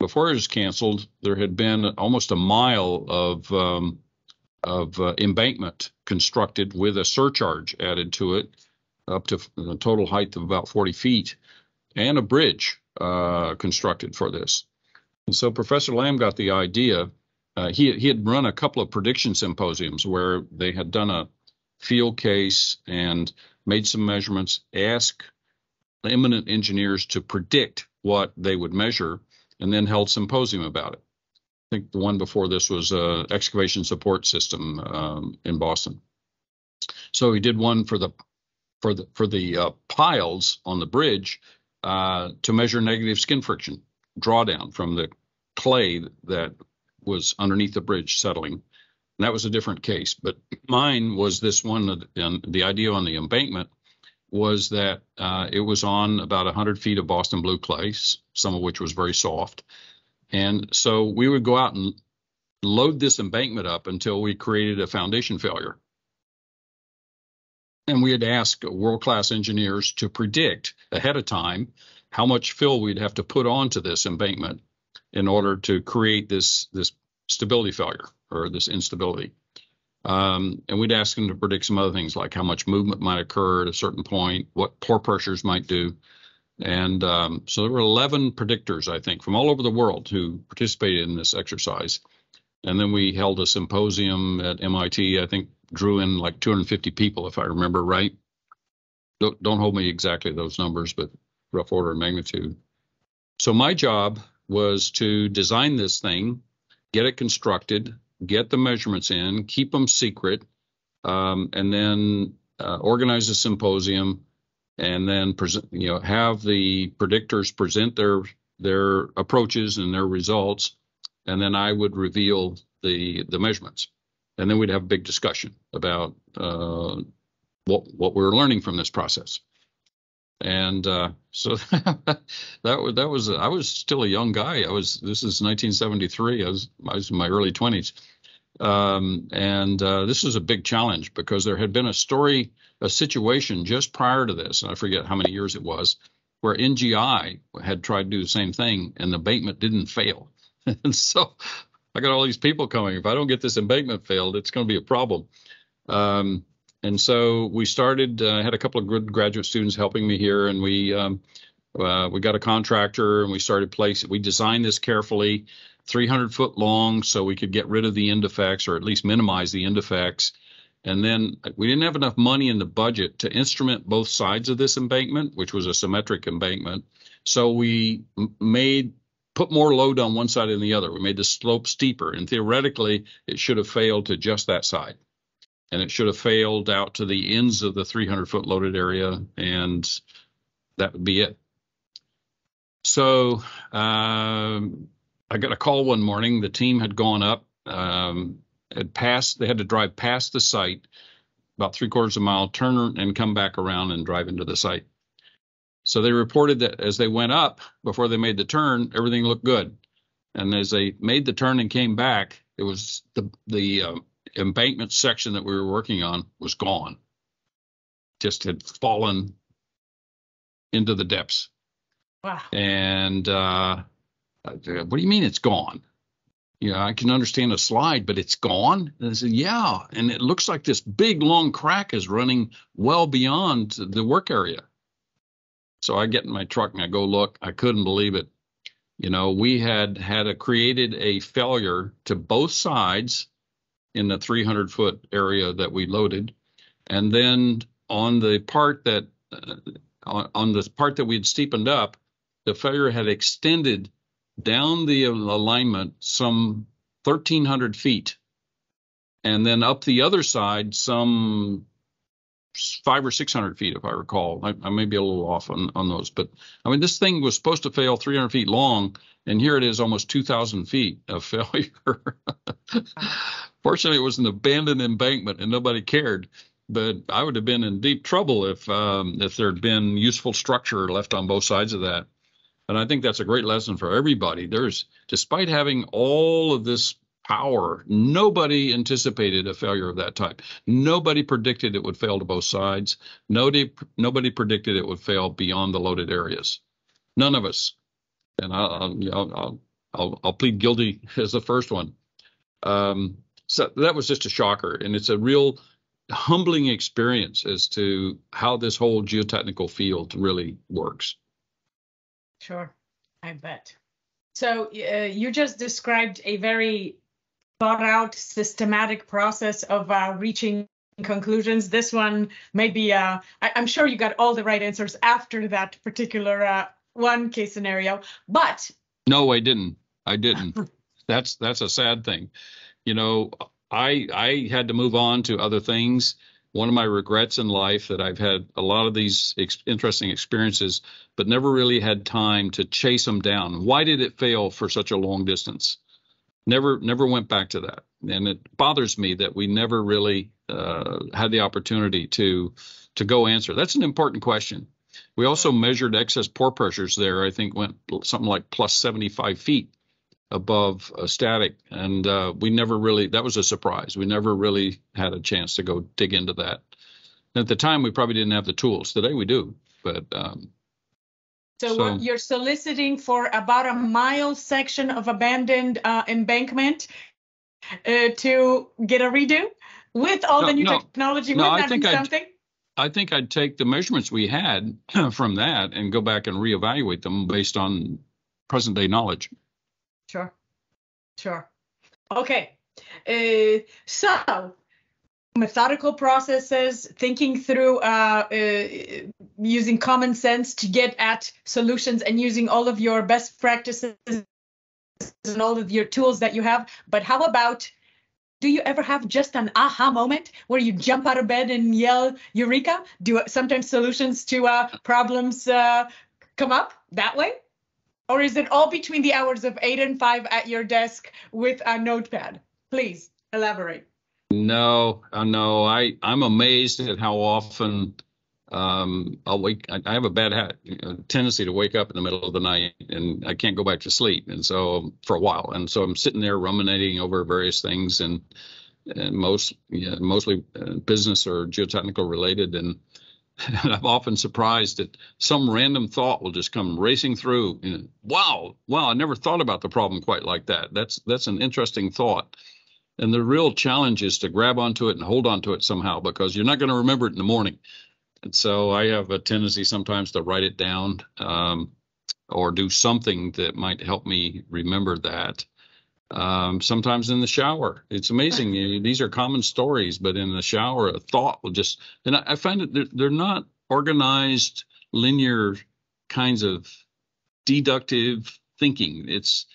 before it was canceled, there had been almost a mile of um, of uh, embankment constructed with a surcharge added to it, up to a total height of about 40 feet, and a bridge uh, constructed for this. And so Professor Lambe got the idea uh, he he had run a couple of prediction symposiums where they had done a field case and made some measurements, asked eminent engineers to predict what they would measure, and then held symposium about it. I think the one before this was a excavation support system um, in Boston. So he did one for the for the for the uh, piles on the bridge uh, to measure negative skin friction drawdown from the clay that was underneath the bridge settling. And that was a different case. But mine was this one, and the idea on the embankment was that uh, it was on about 100 feet of Boston blue clay, some of which was very soft. And so we would go out and load this embankment up until we created a foundation failure. And we had asked world class engineers to predict ahead of time how much fill we'd have to put onto this embankment in order to create this this stability failure or this instability. Um, and we'd ask them to predict some other things like how much movement might occur at a certain point, what pore pressures might do. And um, so there were 11 predictors, I think, from all over the world who participated in this exercise. And then we held a symposium at MIT, I think drew in like 250 people, if I remember right. Don't, don't hold me exactly those numbers, but rough order of magnitude. So my job was to design this thing, get it constructed, get the measurements in, keep them secret, um, and then uh, organize a symposium, and then present, you know, have the predictors present their their approaches and their results, and then I would reveal the the measurements, and then we'd have a big discussion about uh, what what we're learning from this process. And uh, so that was that was I was still a young guy. I was this is 1973. I was I was in my early 20s, um, and uh, this was a big challenge because there had been a story, a situation just prior to this, and I forget how many years it was, where NGI had tried to do the same thing, and the abatement didn't fail. and so I got all these people coming. If I don't get this embankment failed, it's going to be a problem. Um, and so we started. I uh, had a couple of good graduate students helping me here, and we um, uh, we got a contractor and we started placing. We designed this carefully, 300 foot long, so we could get rid of the end effects or at least minimize the end effects. And then we didn't have enough money in the budget to instrument both sides of this embankment, which was a symmetric embankment. So we made put more load on one side than the other. We made the slope steeper, and theoretically, it should have failed to just that side and it should have failed out to the ends of the 300 foot loaded area, and that would be it. So um, I got a call one morning. The team had gone up, um, had passed. They had to drive past the site about three quarters of a mile, turn and come back around and drive into the site. So they reported that as they went up before they made the turn, everything looked good. And as they made the turn and came back, it was the the uh, embankment section that we were working on was gone, just had fallen into the depths. Wow. And uh, what do you mean it's gone? You know, I can understand a slide, but it's gone. And I said, yeah. And it looks like this big long crack is running well beyond the work area. So I get in my truck and I go look. I couldn't believe it. You know, we had had a, created a failure to both sides in the 300 foot area that we loaded. And then on the part that uh, on, on the part that we had steepened up, the failure had extended down the alignment some 1,300 feet, and then up the other side some five or 600 feet, if I recall. I, I may be a little off on, on those, but I mean, this thing was supposed to fail 300 feet long, and here it is almost 2,000 feet of failure. Fortunately, it was an abandoned embankment and nobody cared. But I would have been in deep trouble if um, if there had been useful structure left on both sides of that. And I think that's a great lesson for everybody. There's, despite having all of this power, nobody anticipated a failure of that type. Nobody predicted it would fail to both sides. Nobody, nobody predicted it would fail beyond the loaded areas. None of us. And I'll, I'll, I'll, I'll plead guilty as the first one. Um, so that was just a shocker, and it's a real humbling experience as to how this whole geotechnical field really works. Sure, I bet. So uh, you just described a very thought out, systematic process of uh, reaching conclusions. This one maybe uh, I, am sure you got all the right answers after that particular uh, one case scenario, but no, I didn't. I didn't. that's that's a sad thing you know, I I had to move on to other things. One of my regrets in life that I've had a lot of these ex- interesting experiences, but never really had time to chase them down. Why did it fail for such a long distance? Never never went back to that, and it bothers me that we never really uh, had the opportunity to to go answer. That's an important question. We also measured excess pore pressures there. I think went something like plus 75 feet above a static. And uh, we never really, that was a surprise. We never really had a chance to go dig into that. And at the time, we probably didn't have the tools. Today we do. But um, so, so you're soliciting for about a mile section of abandoned uh, embankment uh, to get a redo with all no, the new no, technology. No, I think something? I'd, I think I'd take the measurements we had from that and go back and reevaluate them based on present day knowledge. Sure. Sure. Okay. Uh, so methodical processes, thinking through uh, uh, using common sense to get at solutions and using all of your best practices and all of your tools that you have. But how about do you ever have just an aha moment where you jump out of bed and yell eureka? Do sometimes solutions to uh, problems uh, come up that way? Or is it all between the hours of eight and five at your desk with a notepad? Please elaborate. No, no. I I'm amazed at how often um, I'll wake. I, I have a bad ha- tendency to wake up in the middle of the night and I can't go back to sleep, and so for a while, and so I'm sitting there ruminating over various things, and, and most yeah, mostly uh, business or geotechnical related, and, and I'm often surprised that some random thought will just come racing through. And, wow, wow! I never thought about the problem quite like that. That's that's an interesting thought and the real challenge is to grab onto it and hold onto it somehow because you're not going to remember it in the morning. And so I have a tendency sometimes to write it down um, or do something that might help me remember that. Um, sometimes in the shower, it's amazing. These are common stories, but in the shower, a thought will just, and I, I find that they're, they're not organized, linear kinds of deductive thinking. It's,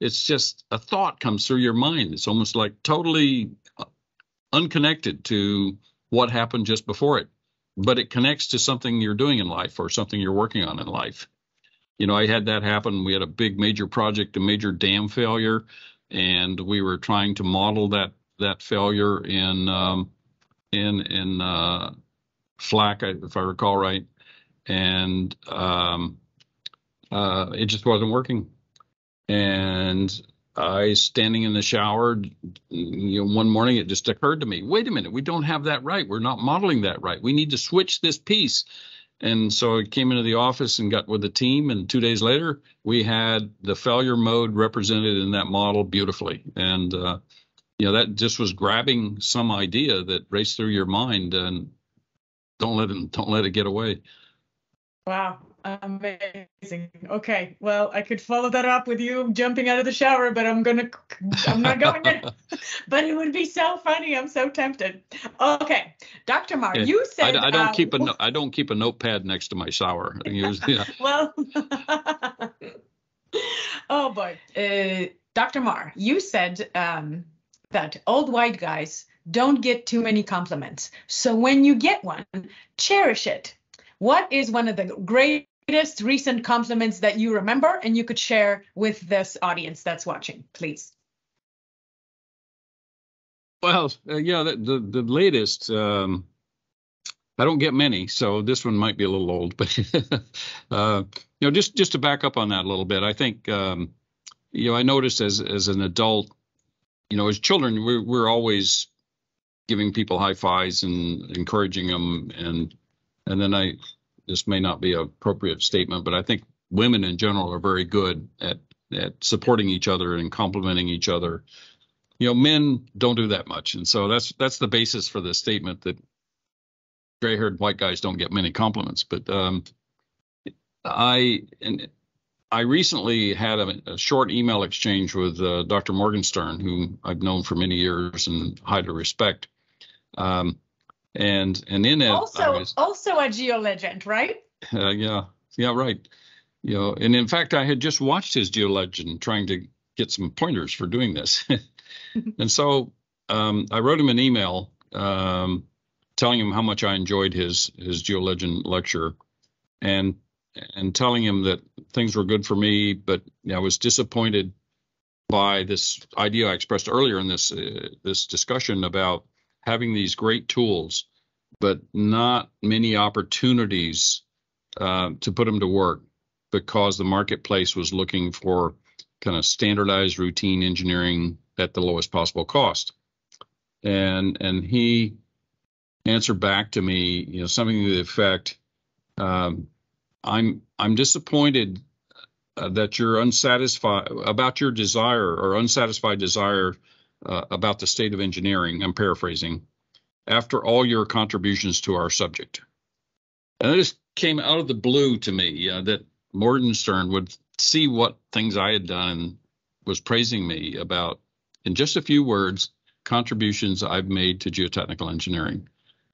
it's just a thought comes through your mind. It's almost like totally uh, unconnected to what happened just before it, but it connects to something you're doing in life or something you're working on in life. You know, I had that happen. We had a big major project, a major dam failure, and we were trying to model that that failure in um, in in uh, FLAC, if I recall right, and um, uh, it just wasn't working and I standing in the shower, you know, one morning it just occurred to me, wait a minute, we don't have that right. We're not modeling that right. We need to switch this piece. And so I came into the office and got with the team. And two days later, we had the failure mode represented in that model beautifully. And, uh, you know, that just was grabbing some idea that raced through your mind and don't let it, don't let it get away. Wow. Amazing. Okay. Well, I could follow that up with you jumping out of the shower, but I'm gonna, I'm not going there. but it would be so funny. I'm so tempted. Okay, Dr. Marr, yeah. you said I, I don't uh, keep a no, I don't keep a notepad next to my shower. Was, yeah. well, oh boy, uh, Dr. Marr, you said um, that old white guys don't get too many compliments. So when you get one, cherish it. What is one of the great greatest recent compliments that you remember and you could share with this audience that's watching, please? Well, uh, yeah, the, the, the latest, um, I don't get many, so this one might be a little old, but uh, you know, just just to back up on that a little bit, I think um, you know I noticed as as an adult, you know, as children, we're we're always giving people high fives and encouraging them, and and then I this may not be an appropriate statement, but I think women in general are very good at at supporting each other and complimenting each other. You know, men don't do that much, and so that's that's the basis for the statement that gray-haired white guys don't get many compliments. But um, I and I recently had a, a short email exchange with uh, Dr. Morgenstern, who I've known for many years and highly respect. Um, and and in it also was, also a geo legend right? Uh, yeah. Yeah right. You know and in fact i had just watched his geo legend trying to get some pointers for doing this. And so um, i wrote him an email um, telling him how much i enjoyed his his geo legend lecture and and telling him that things were good for me but i was disappointed by this idea i expressed earlier in this uh, this discussion about having these great tools, but not many opportunities uh, to put them to work because the marketplace was looking for kind of standardized routine engineering at the lowest possible cost. And and he answered back to me, you know, something to the effect, um, "I'm I'm disappointed uh, that you're unsatisfied about your desire or unsatisfied desire uh, about the state of engineering. I'm paraphrasing. After all your contributions to our subject, and it just came out of the blue to me uh, that Morgenstern would see what things I had done and was praising me about, in just a few words, contributions I've made to geotechnical engineering,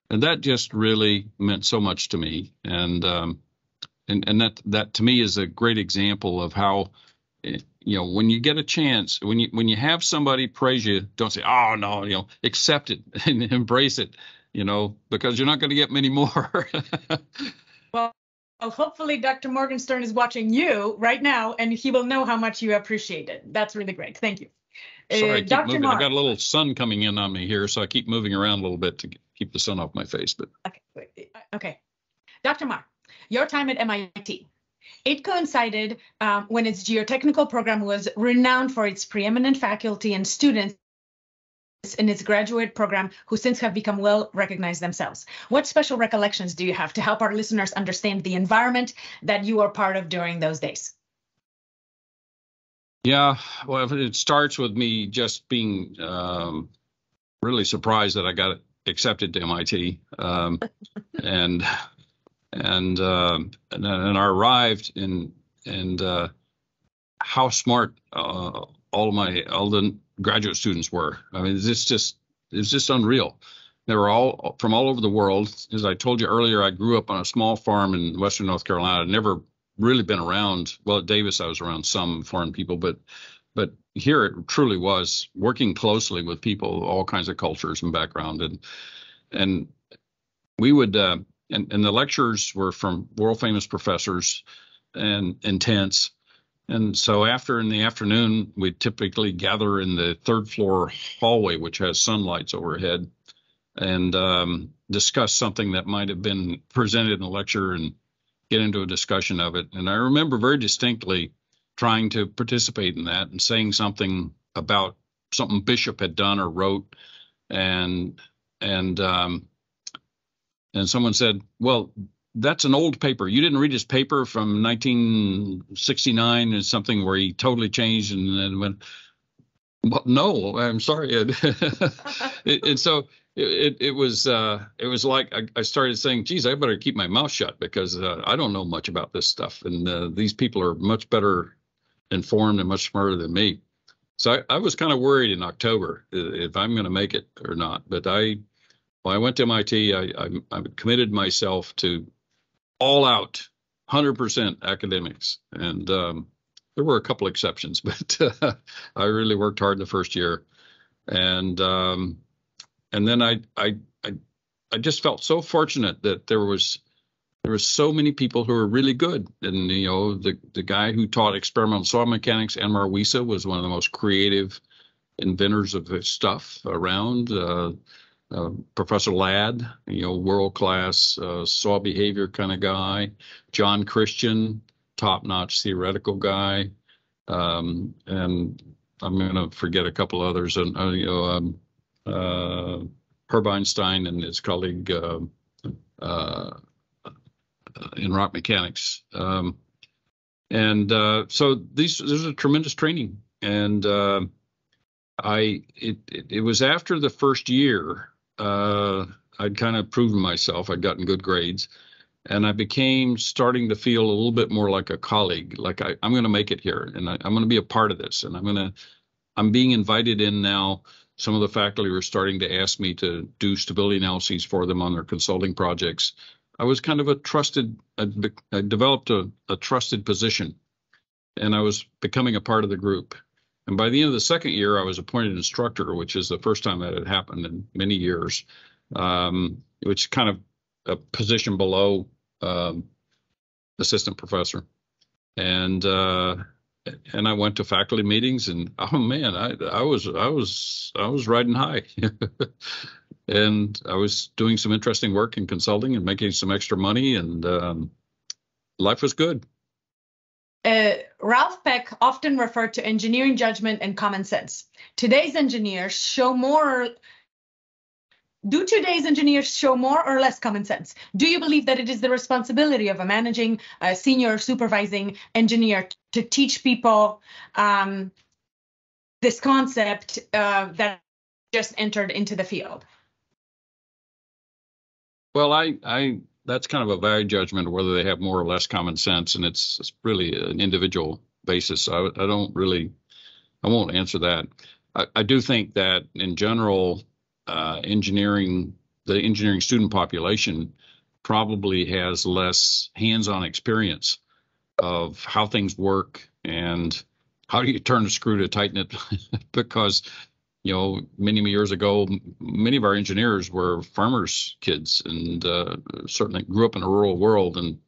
and that just really meant so much to me. And um, and and that that to me is a great example of how you know when you get a chance when you when you have somebody praise you don't say oh no you know accept it and embrace it you know because you're not going to get many more well hopefully dr morgenstern is watching you right now and he will know how much you appreciate it that's really great thank you Sorry, I Uh, keep Dr. moving. I Mark. got a little sun coming in on me here, so I keep moving around a little bit to keep the sun off my face. But Okay. uh, Okay. Dr. Marr, your time at MIT. It coincided um, when its geotechnical program was renowned for its preeminent faculty and students in its graduate program who since have become well recognized themselves. What special recollections do you have to help our listeners understand the environment that you were part of during those days? yeah, well, it starts with me just being um, really surprised that I got accepted to MIT, um, and and um and, and I arrived in and uh, how smart uh, all of my all the graduate students were. I mean, it's just it's just unreal. They were all from all over the world. As I told you earlier, I grew up on a small farm in western North Carolina. I'd never really been around. Well, at Davis, I was around some foreign people, but but here it truly was working closely with people, all kinds of cultures and background, and and we would uh, and and the lectures were from world famous professors and intense. And so after in the afternoon, we typically gather in the third floor hallway, which has sunlights overhead, and um, discuss something that might have been presented in the lecture and get into a discussion of it. And I remember very distinctly trying to participate in that and saying something about something Bishop had done or wrote, and and um, and someone said, "Well, that's an old paper. You didn't read his paper from 1969 and something where he totally changed and then went." Well, no, I'm sorry. and so it, it was uh, it was like I, I started saying, "Geez, I better keep my mouth shut because uh, I don't know much about this stuff, and uh, these people are much better informed and much smarter than me." So I, I was kind of worried in October if I'm going to make it or not. But I, I went to MIT, I, I, I committed myself to all out, 100% academics, and um, there were a couple exceptions, but uh, I really worked hard in the first year, and um, and then I, I I I just felt so fortunate that there was there were so many people who were really good, and you know the the guy who taught experimental soil mechanics, Anwar Wissa, was one of the most creative inventors of stuff around. Uh, uh, Professor Ladd, you know, world class uh, soil behavior kind of guy. John Christian, top notch theoretical guy. Um, and I'm going to forget a couple others. And, uh, you know, um, uh, Herb Einstein and his colleague uh, uh, in rock mechanics. Um, and uh, so these, there's a tremendous training. And I, it, it, it was after the first year, uh, I'd kind of proven myself. I'd gotten good grades and I became starting to feel a little bit more like a colleague. Like I, am going to make it here, and I, am going to be a part of this, and I'm going to. I'm being invited in now. Some of the faculty were starting to ask me to do stability analyses for them on their consulting projects. I was kind of a trusted. I, I developed a, a trusted position, and I was becoming a part of the group. And by the end of the second year, I was appointed instructor, which is the first time that had happened in many years. Um, which kind of a position below um, assistant professor, and uh, and I went to faculty meetings, and oh man, I I was I was I was riding high, and I was doing some interesting work in consulting and making some extra money, and um, life was good. Uh, Ralph Peck often referred to engineering judgment and common sense. Today's engineers show more do today's engineers show more or less common sense? Do you believe that it is the responsibility of a managing, senior, supervising engineer to teach people um, this concept uh, that just entered into the field? Well, I, I, that's kind of a value judgment of whether they have more or less common sense, and it's, it's really an individual basis. I, I don't really, I won't answer that. I, I do think that in general, uh, engineering, the engineering student population probably has less hands-on experience of how things work and how do you turn a screw to tighten it because you know many years ago many of our engineers were farmers kids and uh, certainly grew up in a rural world and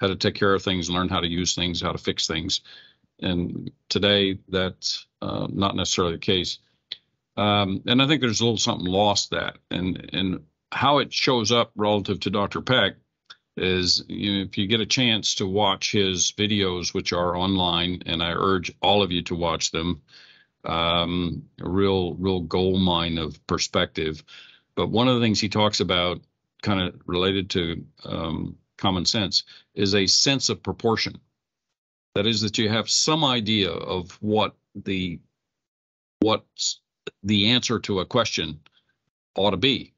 had to take care of things learn how to use things how to fix things and today that's uh, not necessarily the case Um, and I think there's a little something lost that, and and how it shows up relative to Dr. Peck is you know, if you get a chance to watch his videos, which are online, and I urge all of you to watch them, um, a real, real gold mine of perspective. But one of the things he talks about, kind of related to um, common sense, is a sense of proportion. That is, that you have some idea of what the what's the answer to a question ought to be.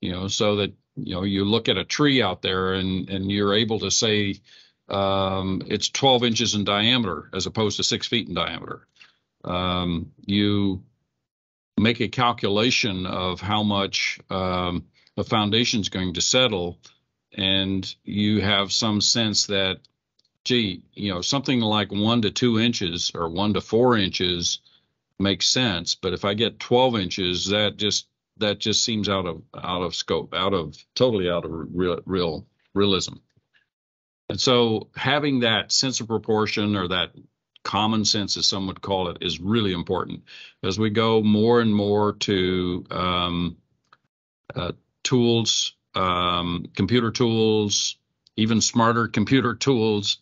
You know, so that you know you look at a tree out there and and you're able to say um, it's 12 inches in diameter as opposed to six feet in diameter. Um, you make a calculation of how much um, the foundation is going to settle, and you have some sense that, gee, you know, something like one to two inches or one to four inches makes sense. But if I get 12 inches, that just that just seems out of out of scope, out of totally out of real, real realism. And so having that sense of proportion or that common sense, as some would call it, is really important. As we go more and more to um, uh, tools, um, computer tools, even smarter computer tools.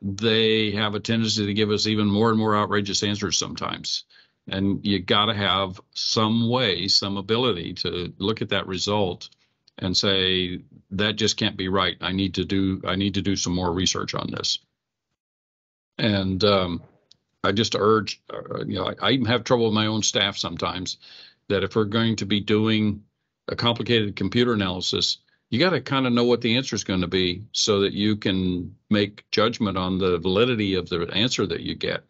They have a tendency to give us even more and more outrageous answers sometimes. And you got to have some way some ability to look at that result and say that just can't be right. I need to do i need to do some more research on this and um, i just urge uh, you know I, I even have trouble with my own staff sometimes that if we're going to be doing a complicated computer analysis you got to kind of know what the answer is going to be so that you can make judgment on the validity of the answer that you get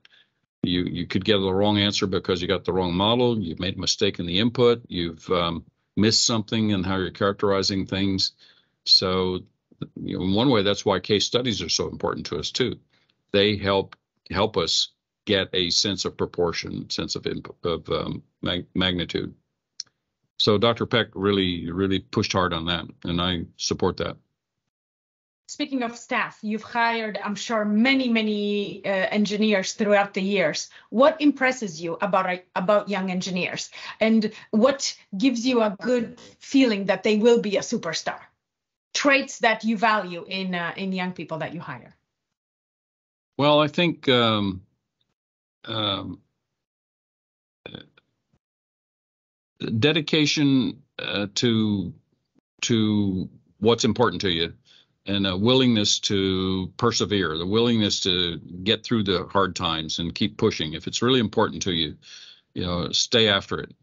you you could get the wrong answer because you got the wrong model. You've made a mistake in the input. You've um, missed something in how you're characterizing things. So, you know, in one way, that's why case studies are so important to us too. They help help us get a sense of proportion, sense of of um, mag- magnitude. So Dr. Peck really really pushed hard on that, and I support that. Speaking of staff, you've hired, I'm sure, many, many uh, engineers throughout the years. What impresses you about about young engineers, and what gives you a good feeling that they will be a superstar? Traits that you value in uh, in young people that you hire. Well, I think um, um, dedication uh, to to what's important to you and a willingness to persevere, the willingness to get through the hard times and keep pushing. If it's really important to you, you know, stay after it.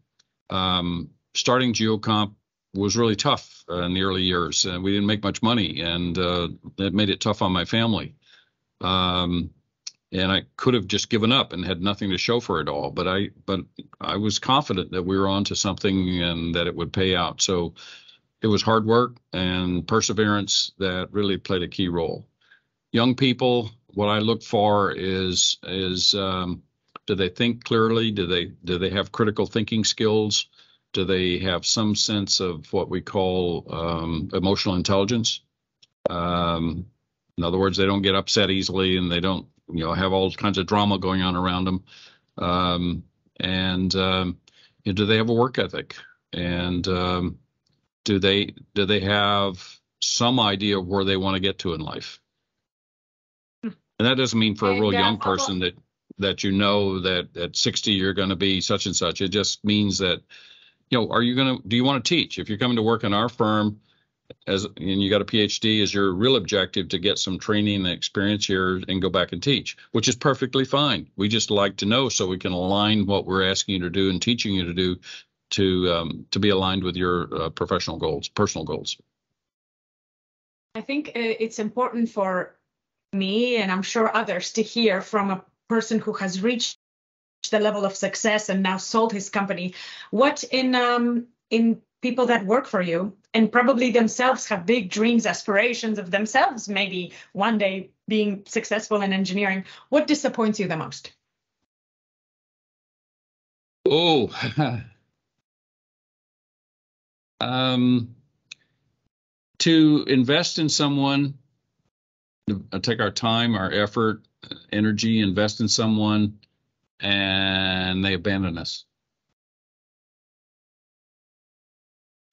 Um, starting Geocomp was really tough uh, in the early years. and we didn't make much money, and uh, it made it tough on my family. Um, and I could have just given up and had nothing to show for it all. But I, but I was confident that we were on to something and that it would pay out. So it was hard work and perseverance that really played a key role. Young people, what I look for is is um, do they think clearly? Do they do they have critical thinking skills? Do they have some sense of what we call um, emotional intelligence? Um, in other words, they don't get upset easily and they don't you know have all kinds of drama going on around them. Um, and um, you know, do they have a work ethic? And um, do they do they have some idea of where they want to get to in life? Hmm. And that doesn't mean for a real young person that that you know that at 60 you're going to be such and such. It just means that you know, are you going to do you want to teach? If you're coming to work in our firm as and you got a PhD, is your real objective to get some training and experience here and go back and teach, which is perfectly fine. We just like to know so we can align what we're asking you to do and teaching you to do to um, to be aligned with your uh, professional goals, personal goals? I think it's important for me and I'm sure others to hear from a person who has reached the level of success and now sold his company. What in um, in people that work for you and probably themselves have big dreams, aspirations of themselves, maybe one day being successful in engineering. What disappoints you the most? Oh, um, to invest in someone, uh, take our time, our effort, energy, invest in someone, and they abandon us.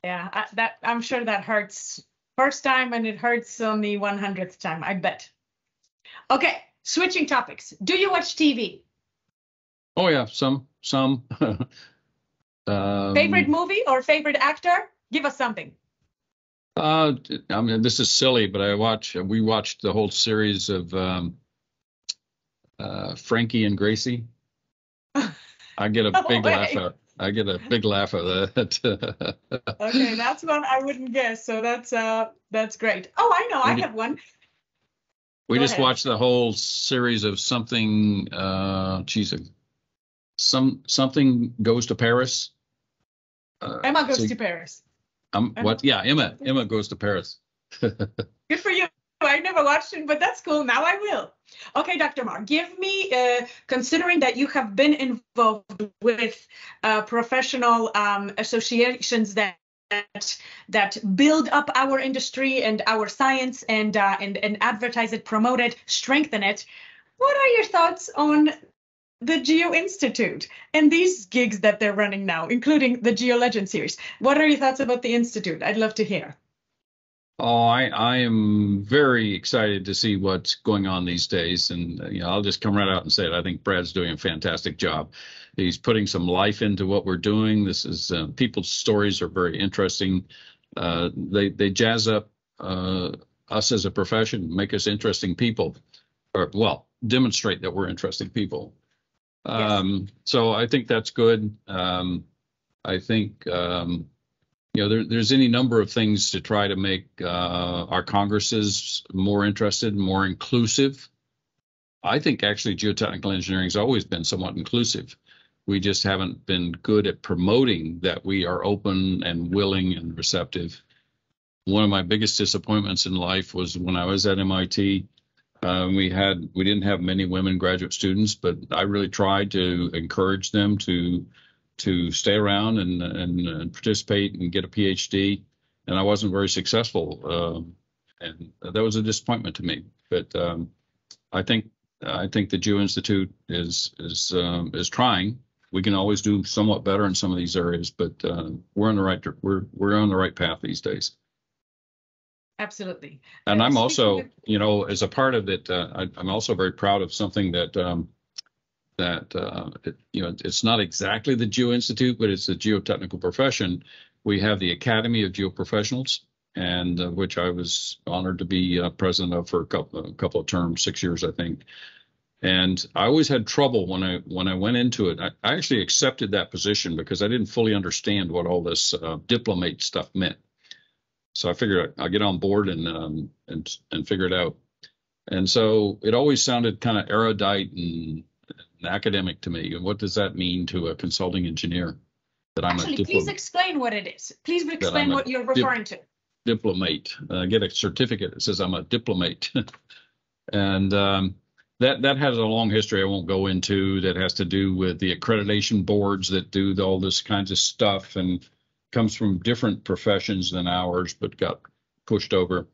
Yeah, I, that I'm sure that hurts first time and it hurts on the 100th time. I bet. Okay, switching topics. Do you watch TV? Oh yeah, some some. um, favorite movie or favorite actor? Give us something. Uh, I mean, this is silly, but I watch. We watched the whole series of um, uh, Frankie and Gracie. I get a big laugh out. I get a big laugh of that. okay, that's one I wouldn't guess. So that's uh that's great. Oh, I know, I have one. We Go just ahead. watched the whole series of something. Uh, geez, some something goes to Paris. Uh, Emma goes so, to Paris. Um, Emma. what? Yeah, Emma. Emma goes to Paris. Good for you. I never watched it, but that's cool. Now I will. Okay, Dr. Marr, give me, uh, considering that you have been involved with uh, professional um, associations that that build up our industry and our science and uh, and and advertise it, promote it, strengthen it. What are your thoughts on the Geo Institute and these gigs that they're running now, including the Geo Legend series? What are your thoughts about the Institute? I'd love to hear. Oh, I, I am very excited to see what's going on these days. And, uh, you know, I'll just come right out and say it. I think Brad's doing a fantastic job. He's putting some life into what we're doing. This is, uh, people's stories are very interesting. Uh, they, they jazz up uh, us as a profession, make us interesting people, or, well, demonstrate that we're interesting people. Um. So I think that's good. Um, I think, um, you know, there, there's any number of things to try to make uh, our Congresses more interested, more inclusive. I think actually geotechnical engineering has always been somewhat inclusive. We just haven't been good at promoting that we are open and willing and receptive. One of my biggest disappointments in life was when I was at MIT. Uh, we had we didn't have many women graduate students, but I really tried to encourage them to to stay around and, and, and participate and get a PhD, and I wasn't very successful, um, and that was a disappointment to me. But um, I think I think the Geo Institute is is um, is trying. We can always do somewhat better in some of these areas, but uh, we're on the right we're we're on the right path these days. Absolutely. And uh, I'm also, you know, as a part of it, uh, I, am also very proud of something that um, that uh, it, you know it's not exactly the Geo Institute, but it's a geotechnical profession. We have the Academy of Geoprofessionals, and uh, which I was honored to be uh, president of for a couple, a couple of terms, six years, I think. And I always had trouble when I when I went into it. I, I actually accepted that position because I didn't fully understand what all this uh, diplomate stuff meant. So I figured I'll get on board and um, and and figure it out. And so it always sounded kind of erudite and academic to me. And what does that mean to a consulting engineer? That I'm Actually, a please explain what it is. Please explain what you're referring to. Diplomate. Uh, get a certificate that says I'm a diplomate. and um, that that has a long history I won't go into that has to do with the accreditation boards that do all this kinds of stuff and comes from different professions than ours, but got pushed over.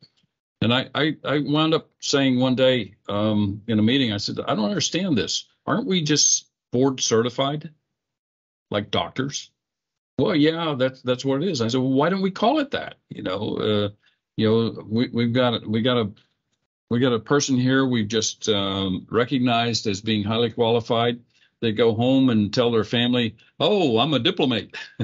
And I, I, I wound up saying one day um, in a meeting, I said, I don't understand this aren't we just board certified like doctors? Well, yeah, that's that's what it is. I said, well, why don't we call it that? You know, uh, you know, we we've got we got a we got a person here we've just um, recognized as being highly qualified. They go home and tell their family, "Oh, I'm a diplomat."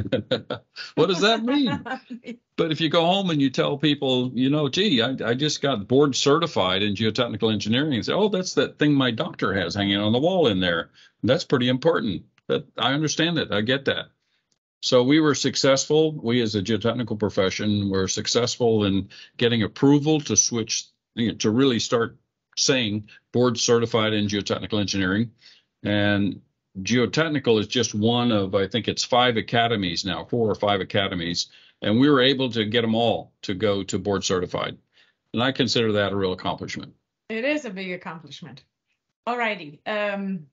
what does that mean? but if you go home and you tell people, you know, gee, I, I just got board certified in geotechnical engineering, and say, "Oh, that's that thing my doctor has hanging on the wall in there." That's pretty important. But I understand that. I get that. So we were successful. We, as a geotechnical profession, were successful in getting approval to switch you know, to really start saying board certified in geotechnical engineering. And geotechnical is just one of, I think it's five academies now, four or five academies. And we were able to get them all to go to board certified. And I consider that a real accomplishment. It is a big accomplishment. All righty. Um,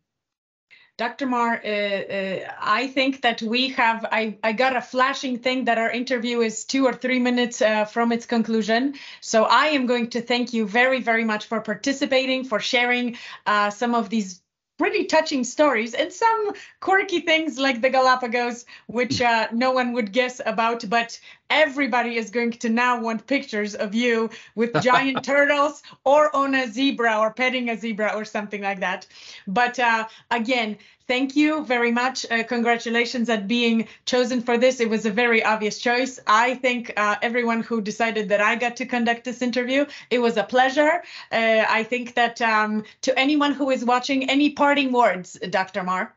Dr. Marr, uh, uh, I think that we have, I, I got a flashing thing that our interview is two or three minutes uh, from its conclusion. So I am going to thank you very, very much for participating, for sharing uh, some of these pretty touching stories and some quirky things like the Galapagos, which uh, no one would guess about. But everybody is going to now want pictures of you with giant turtles or on a zebra or petting a zebra or something like that. But uh, again, thank you very much. Uh, congratulations at being chosen for this. It was a very obvious choice. I thank uh, everyone who decided that I got to conduct this interview. It was a pleasure. Uh, I think that um, to anyone who is watching, any parting words, Dr. Marr?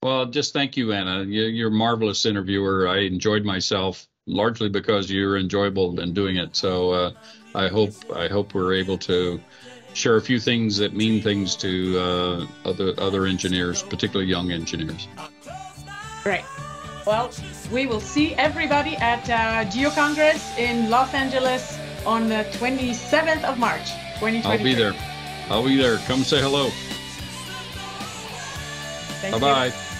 Well, just thank you, Anna. You're a marvelous interviewer. I enjoyed myself largely because you're enjoyable in doing it. So uh, I hope I hope we're able to share a few things that mean things to uh, other other engineers, particularly young engineers. Great. Well, we will see everybody at uh, Geo Congress in Los Angeles on the 27th of March, 2020. I'll be there. I'll be there. Come say hello. Thank bye bye.